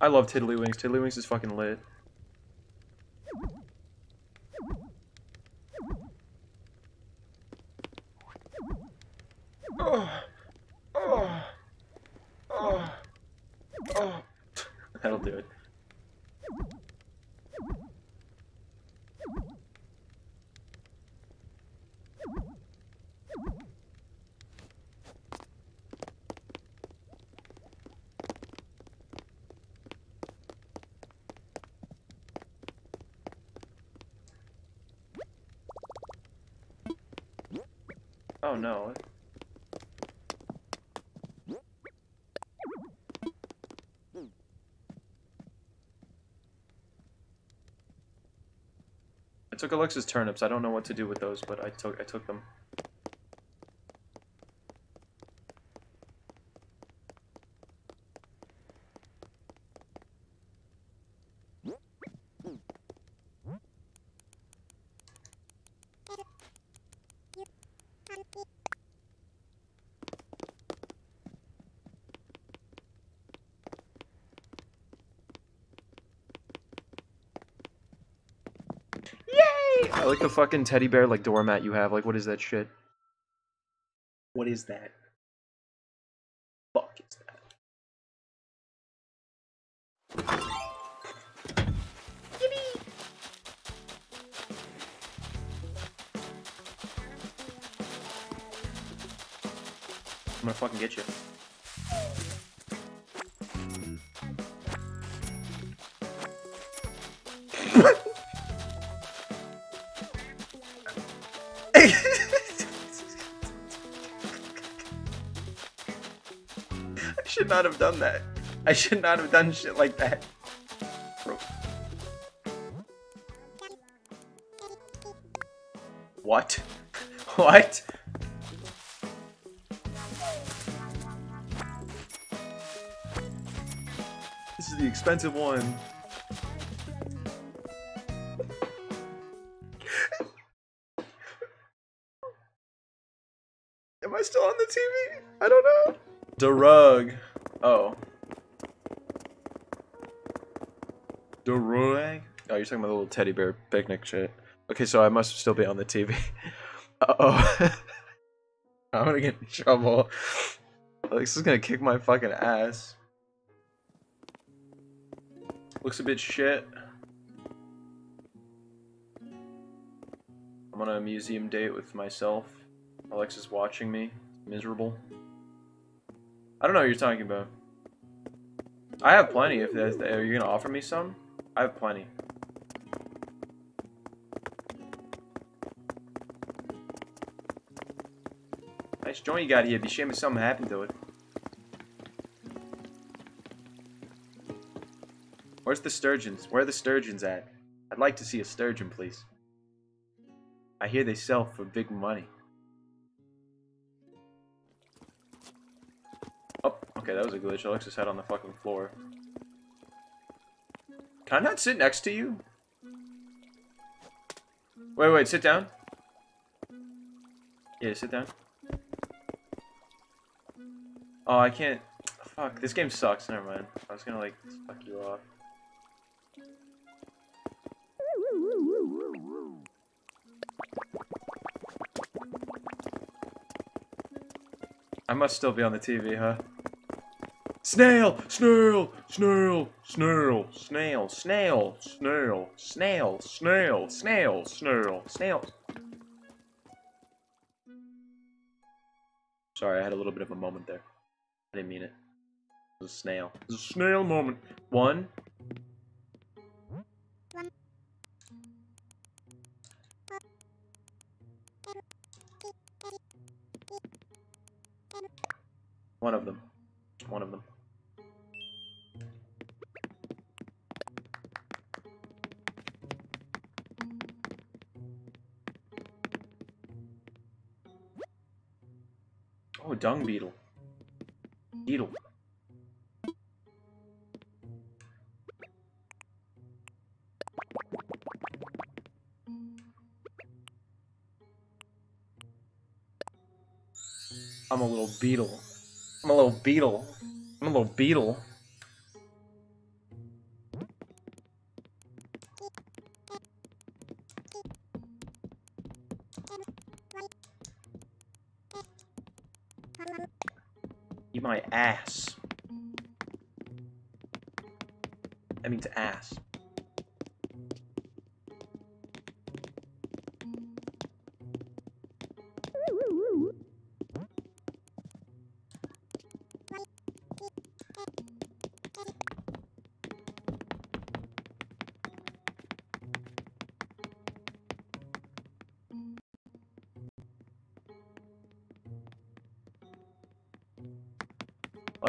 I love Tiddlywinks. Tiddlywinks is fucking lit. Took Alexa's turnips. I don't know what to do with those, but I took I took them. The fucking teddy bear like doormat you have. Like what is that shit? What is that? Fuck is that? I'm gonna fucking get you. [laughs] not have done that. I should not have done shit like that. What? [laughs] What? This is the expensive one. Am I still on the TV? I don't know. Durug. Oh. Durug? Oh, you're talking about the little teddy bear picnic shit. Okay, so I must still be on the TV. Uh oh. I'm gonna get in trouble. Alex is gonna kick my fucking ass. Looks a bit shit. I'm on a museum date with myself. Alex is watching me. Miserable. I don't know what you're talking about. I have plenty. If there's, are you gonna offer me some? I have plenty. Nice joint you got here. Be shame if something happened to it. Where's the sturgeons? Where are the sturgeons at? I'd like to see a sturgeon, please. I hear they sell for big money. Okay, that was a glitch. Alexa's head on the fucking floor. Can I not sit next to you? Wait, wait, sit down. Yeah, sit down. Oh, I can't. Fuck, this game sucks. Never mind. I was gonna like fuck you off. I must still be on the TV, huh? Snail! Snail! Snail! Snail! Snail! Snail! Snail! Snail! Snail! Snail! Snail! Snail! Sorry, I had a little bit of a moment there. I didn't mean it. It was a snail. It was a snail moment. One. One of them. One of them. Oh, dung beetle. Beetle. I'm a little beetle. I'm a little beetle. I'm a little beetle. Ass. I mean to ass.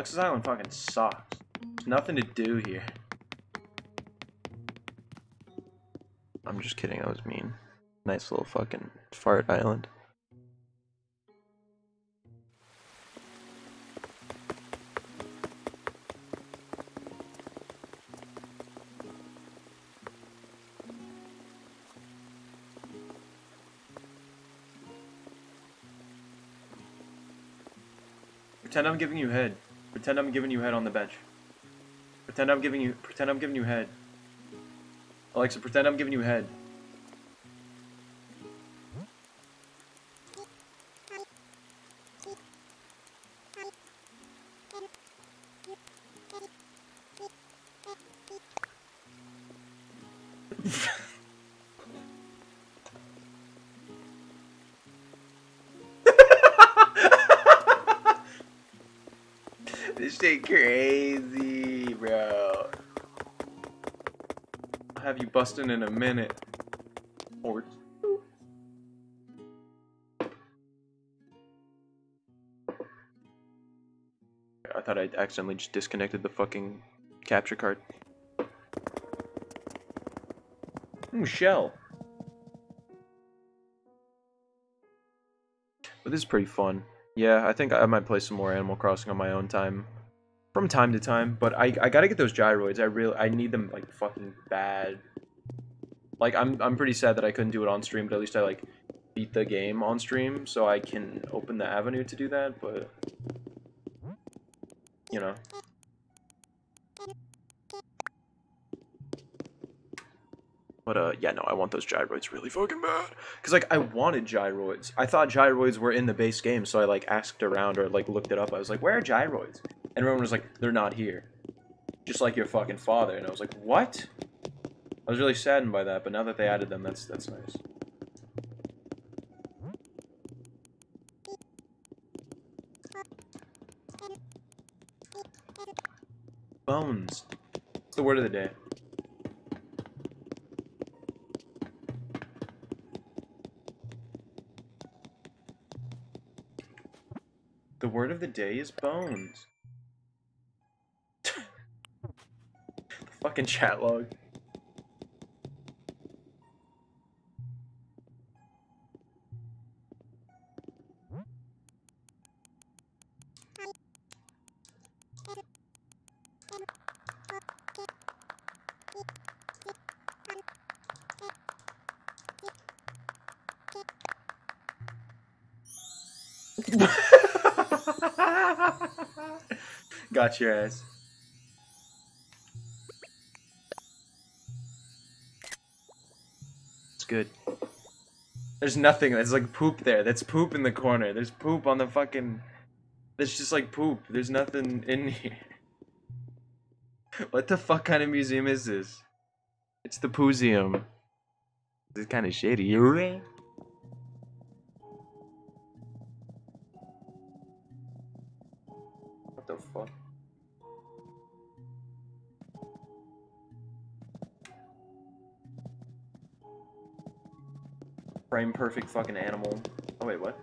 Alexa's Island fucking sucks. There's nothing to do here. I'm just kidding, I was mean. Nice little fucking fart island. Pretend I'm giving you head. Pretend I'm giving you head on the bench. Pretend I'm giving you pretend I'm giving you head. Alexa, pretend I'm giving you head. Shit crazy, bro. I'll have you busting in a minute. Or I thought I accidentally just disconnected the fucking capture card. Ooh, shell. But this is pretty fun. Yeah, I think I might play some more Animal Crossing on my own time. From time to time, but I, I gotta get those gyroids. I really I need them like fucking bad. Like I'm I'm pretty sad that I couldn't do it on stream, but at least I like beat the game on stream, so I can open the avenue to do that, but you know. But uh, yeah, no, I want those gyroids really fucking bad. Cause like I wanted gyroids. I thought gyroids were in the base game, so I like asked around or like looked it up. I was like, where are gyroids? And everyone was like, they're not here. Just like your fucking father. And I was like, what? I was really saddened by that, but now that they added them, that's that's nice. Bones. It's the word of the day. The word of the day is bones. the fucking chat log. [laughs] [laughs] Got your ass. There's nothing. There's like poop there. That's poop in the corner. There's poop on the fucking. There's just like poop. There's nothing in here. [laughs] What the fuck kind of museum is this? It's the Pooseum. This is kind of shady. Frame perfect fucking animal. Oh wait, what?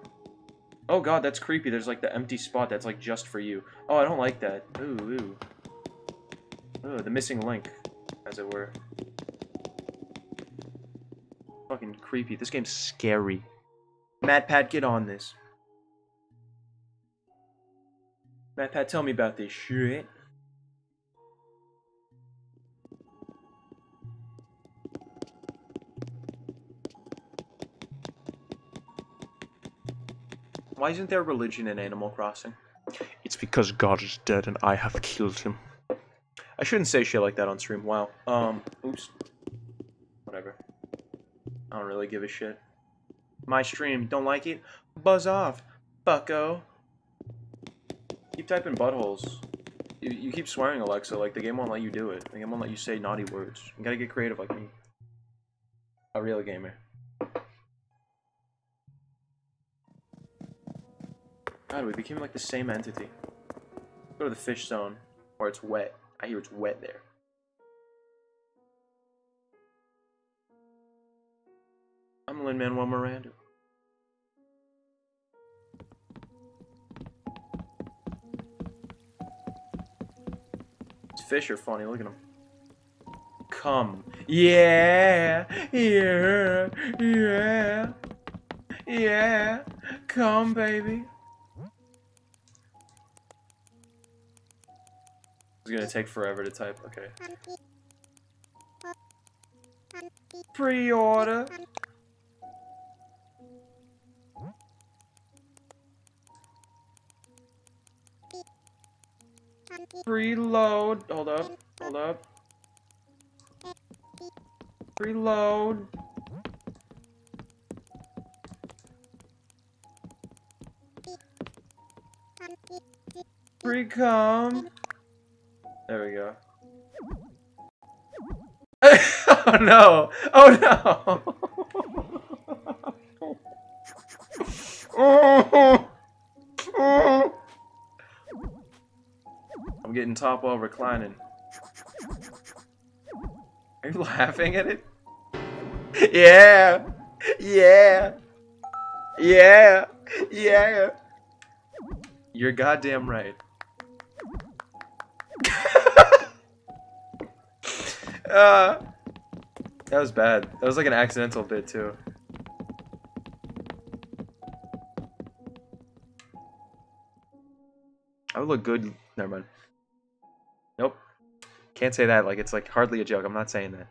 Oh god, that's creepy. There's like the empty spot that's like just for you. Oh, I don't like that. Ooh, ooh. Ooh, the missing link, as it were. Fucking creepy. This game's scary. MatPat, get on this. MatPat, tell me about this shit. Why isn't there religion in Animal Crossing? It's because God is dead and I have killed him. I shouldn't say shit like that on stream. Wow. Um, oops. Whatever. I don't really give a shit. My stream, don't like it? Buzz off, bucko. Keep typing buttholes. You, you keep swearing, Alexa, like the game won't let you do it. The game won't let you say naughty words. You gotta get creative like me. A real gamer. God, we became like the same entity. Go to the fish zone, where it's wet. I hear it's wet there. I'm Lin Manuel Miranda. These fish are funny. Look at them. Come. Yeah. Yeah. Yeah. Yeah. Come, baby. It's gonna take forever to type. Okay. Pre-order. Preload. Hold up. Hold up. Preload. Pre-com. There we go. [laughs] oh no! Oh no! [laughs] I'm getting top while reclining. Are you laughing at it? Yeah! Yeah! Yeah! Yeah! You're goddamn right. Uh, [laughs] that was bad. That was like an accidental bit too. I would look good. Never mind. Nope. Can't say that. Like it's like hardly a joke. I'm not saying that.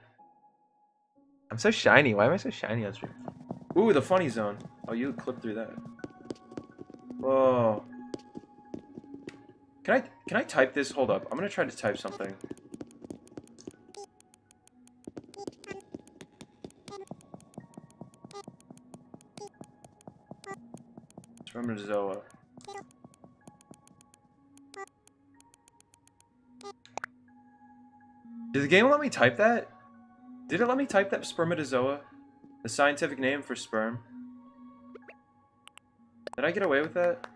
I'm so shiny. Why am I so shiny on stream? Ooh, the funny zone. Oh, you clipped through that. Whoa. Can I can I type this? Hold up. I'm gonna try to type something. Spermatozoa. Did the game let me type that? Did it let me type that spermatozoa? The scientific name for sperm? Did I get away with that?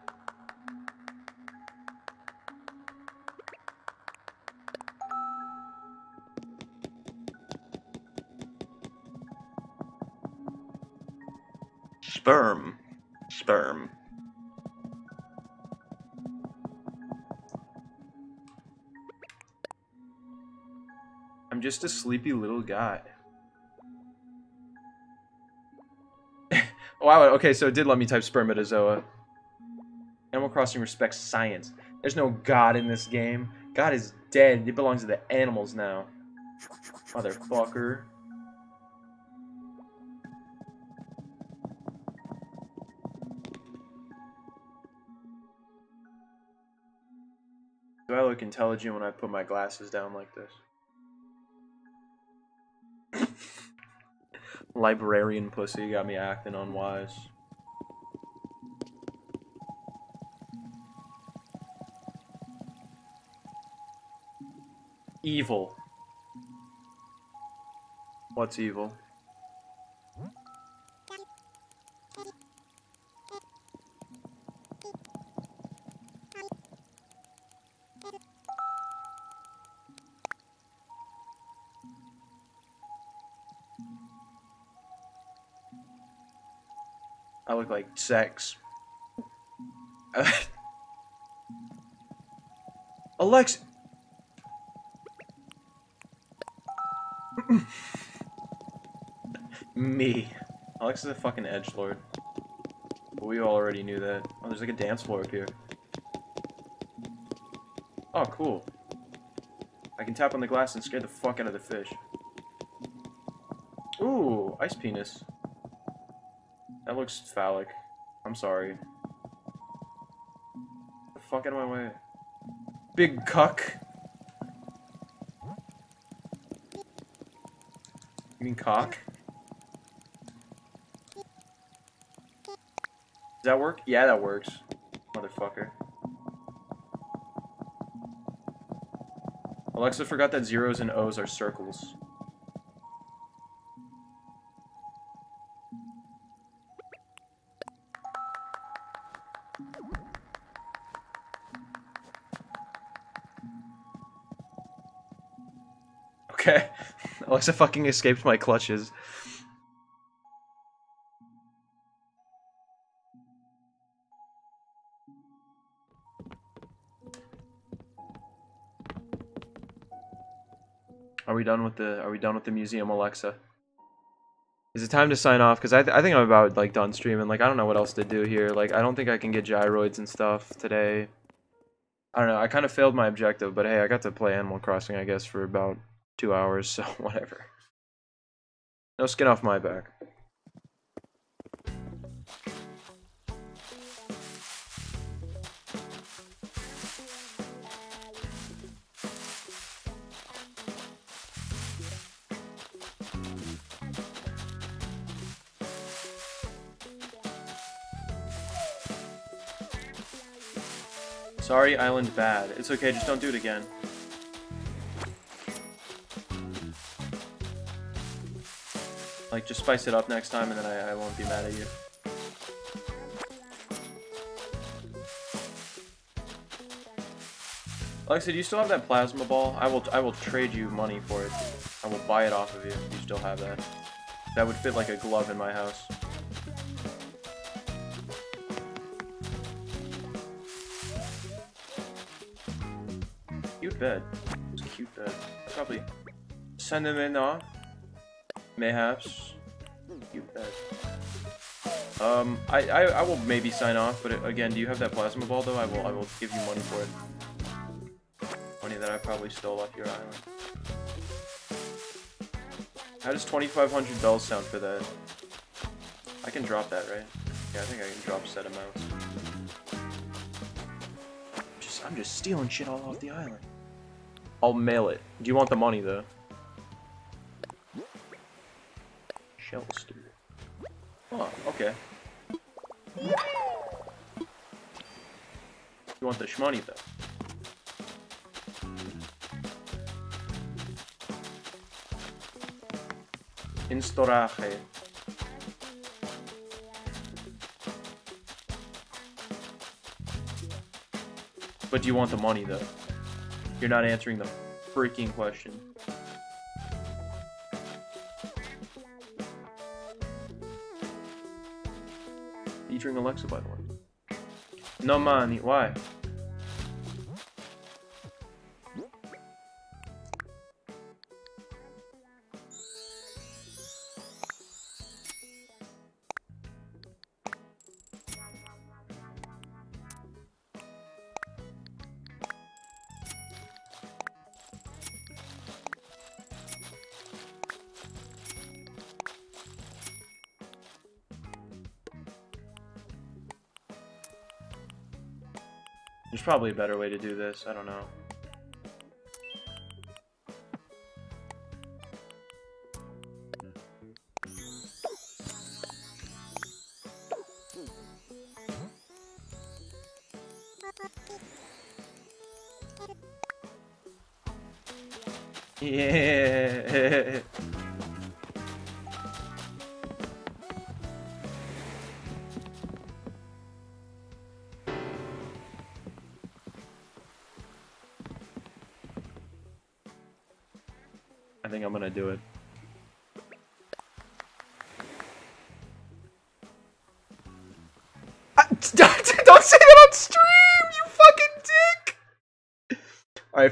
Sperm. Sperm. Just a sleepy little guy. [laughs] wow, okay, so it did let me type spermatozoa. Animal Crossing respects science. There's no God in this game. God is dead. It belongs to the animals now. Motherfucker. Do I look intelligent when I put my glasses down like this? Librarian pussy got me acting unwise. Evil. What's evil? Like sex. [laughs] Alexa. [laughs] Me. Alexa's a fucking edge lord. But we already knew that. Oh, there's like a dance floor up here. Oh, cool. I can tap on the glass and scare the fuck out of the fish. Ooh, ice penis. That looks phallic. I'm sorry. fuck out of my way. Big cuck. You mean cock? Does that work? Yeah, that works. Motherfucker. Alexa forgot that zeros and O's are circles. Alexa fucking escaped my clutches. Are we done with the Are we done with the museum, Alexa? Is it time to sign off? Because I, th I think I'm about like done streaming. Like I don't know what else to do here. Like I don't think I can get gyroids and stuff today. I don't know. I kind of failed my objective, but hey, I got to play Animal Crossing, I guess, for about two hours. [laughs] So whatever. No skin off my back. Sorry, island bad. It's okay, just don't do it again. Like, just spice it up next time and then I, I won't be mad at you. Alexa, do you still have that plasma ball? I will I will trade you money for it. I will buy it off of you if you still have that. That would fit like a glove in my house. Cute bed. It's a cute bed. Probably send them in off. Mayhaps. Um, I, I, I will maybe sign off, but again, do you have that plasma ball though? I will I will give you money for it. Money that I probably stole off your island. How does 2,500 bells sound for that? I can drop that, right? Yeah, I think I can drop set amounts. Just, I'm just stealing shit all off the island. I'll mail it. Do you want the money, though? Shell. Oh, okay. You want the shmoney, though? Instoraje. But do you want the money though? You're not answering the freaking question. Featuring Alexa, by the way. No money. Why? Probably a better way to do this. I don't know.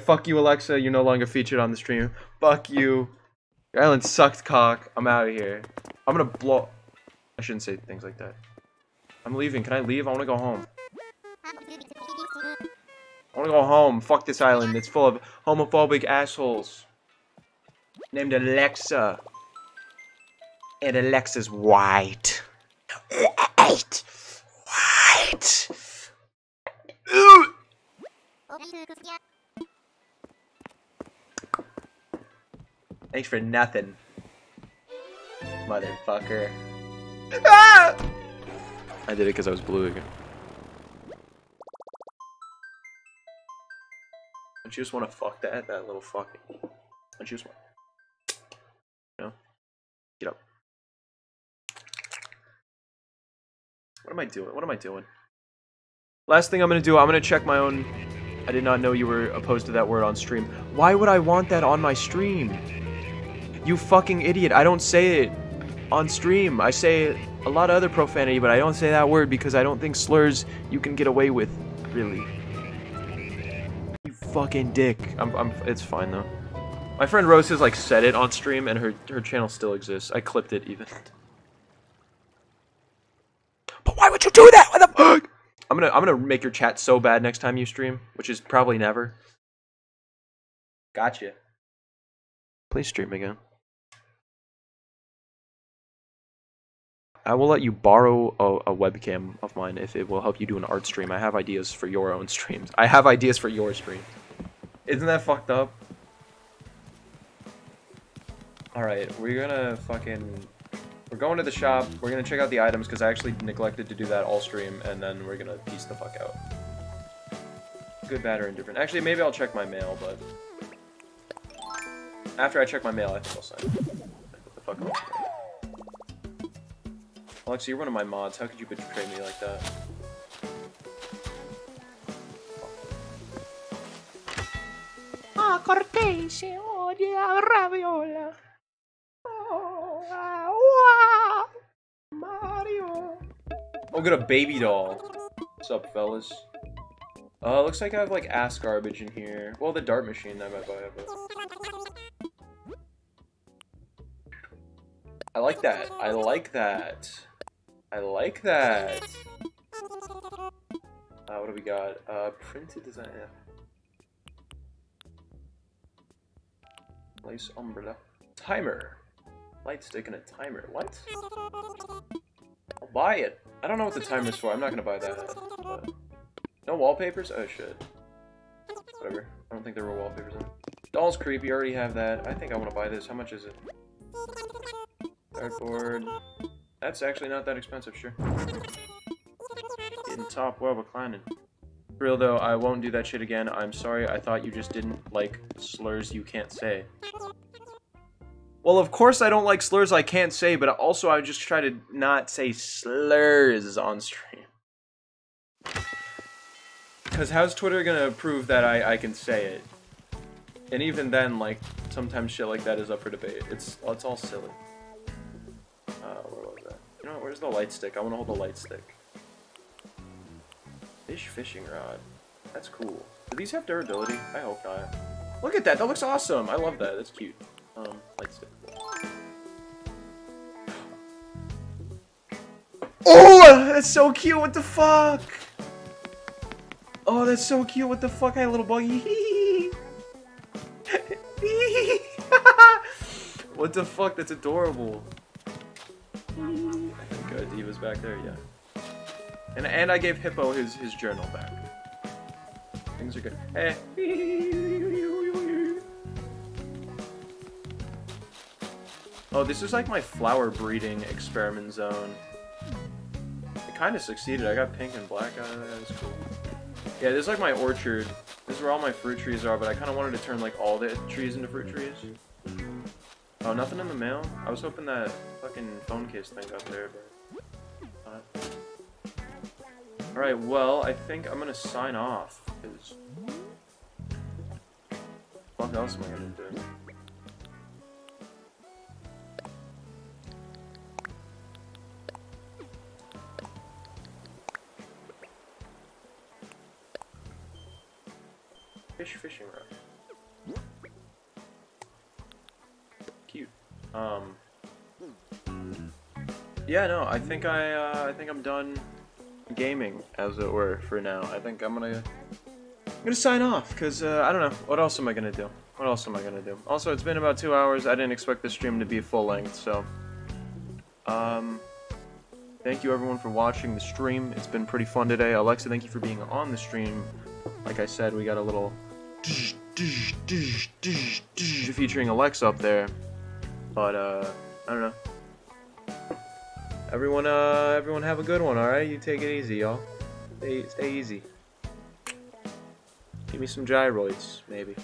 Fuck you, Alexa. You're no longer featured on the stream. Fuck you. Your island sucked cock. I'm out of here. I'm gonna blow. I shouldn't say things like that. I'm leaving. Can I leave? I wanna go home. I wanna go home. Fuck this island. It's full of homophobic assholes named Alexa. And Alexa's white. For nothing. Motherfucker. Ah! I did it because I was blue again. Don't you just want to fuck that, that little fucking... Don't you just want... No? Get up. What am I doing? What am I doing? Last thing I'm gonna do, I'm gonna check my own... I did not know you were opposed to that word on stream. Why would I want that on my stream? You fucking idiot. I don't say it on stream. I say a lot of other profanity, but I don't say that word because I don't think slurs you can get away with, really. You fucking dick. I'm, I'm, it's fine though. My friend Rose has like said it on stream and her, her channel still exists. I clipped it even. But why would you do that? What the fuck? I'm gonna, I'm gonna make your chat so bad next time you stream, which is probably never. Gotcha. Please stream again. I will let you borrow a, a, webcam of mine if it will help you do an art stream. I have ideas for your own streams. I have ideas for your stream. Isn't that fucked up? Alright, we're gonna fucking... We're going to the shop, we're gonna check out the items, because I actually neglected to do that all stream, and then we're gonna piece the fuck out. Good, bad, or indifferent. Actually, maybe I'll check my mail, but... After I check my mail, I think I'll sign. What the fuck? Alexa, you're one of my mods. How could you betray me like that? Ah, Cortese odia raviola. Oh. Mario. Oh, got a baby doll. What's up, fellas? Uh, looks like I have, like, ass garbage in here. Well, the dart machine I might buy, but... I like that. I like that. I like that. Uh, what do we got? Uh, printed design. Lace umbrella. Timer. Light stick and a timer. What? I'll buy it. I don't know what the timer's for. I'm not gonna buy that. But... No wallpapers? Oh shit. Whatever. I don't think there were wallpapers on Doll's creepy. Already have that. I think I want to buy this. How much is it? Cardboard. That's actually not that expensive, sure. Getting top well reclining. For real though, I won't do that shit again. I'm sorry, I thought you just didn't like slurs you can't say. Well, of course I don't like slurs I can't say, but also I just try to not say slurs on stream. Because how's Twitter gonna prove that I, I can say it? And even then, like, sometimes shit like that is up for debate. It's, it's all silly. Uh, You know, what, where's the light stick? I want to hold the light stick. Fish fishing rod. That's cool. Do these have durability? I hope not. Look at that! That looks awesome! I love that. That's cute. Um, light stick. Oh! That's so cute! What the fuck? Oh, that's so cute! What the fuck? Hi, little buggy. [laughs] what the fuck? That's adorable. Think uh, Diva's back there, yeah. And and I gave Hippeux his his journal back. Things are good. Hey. Oh, this is like my flower breeding experiment zone. It kind of succeeded. I got pink and black out of it. That's cool. Yeah, this is like my orchard. This is where all my fruit trees are, but I kind of wanted to turn like all the trees into fruit trees. Oh, nothing in the mail? I was hoping that fucking phone case thing got there, but... Alright, well, I think I'm gonna sign off, because... What else am I gonna do? Fish fishing rod. Cute. Um. Yeah, no, I think I, uh, I think I'm done gaming, as it were, for now. I think I'm gonna, I'm gonna sign off, because, uh, I don't know, what else am I gonna do? What else am I gonna do? Also, it's been about two hours, I didn't expect this stream to be full length, so, um, thank you everyone for watching the stream, it's been pretty fun today. Alexa, thank you for being on the stream like I said, we got a little featuring Alexa up there. But uh, I don't know. Everyone, uh, everyone have a good one. All right, you take it easy, y'all. Stay, stay easy. Give me some gyroids, maybe.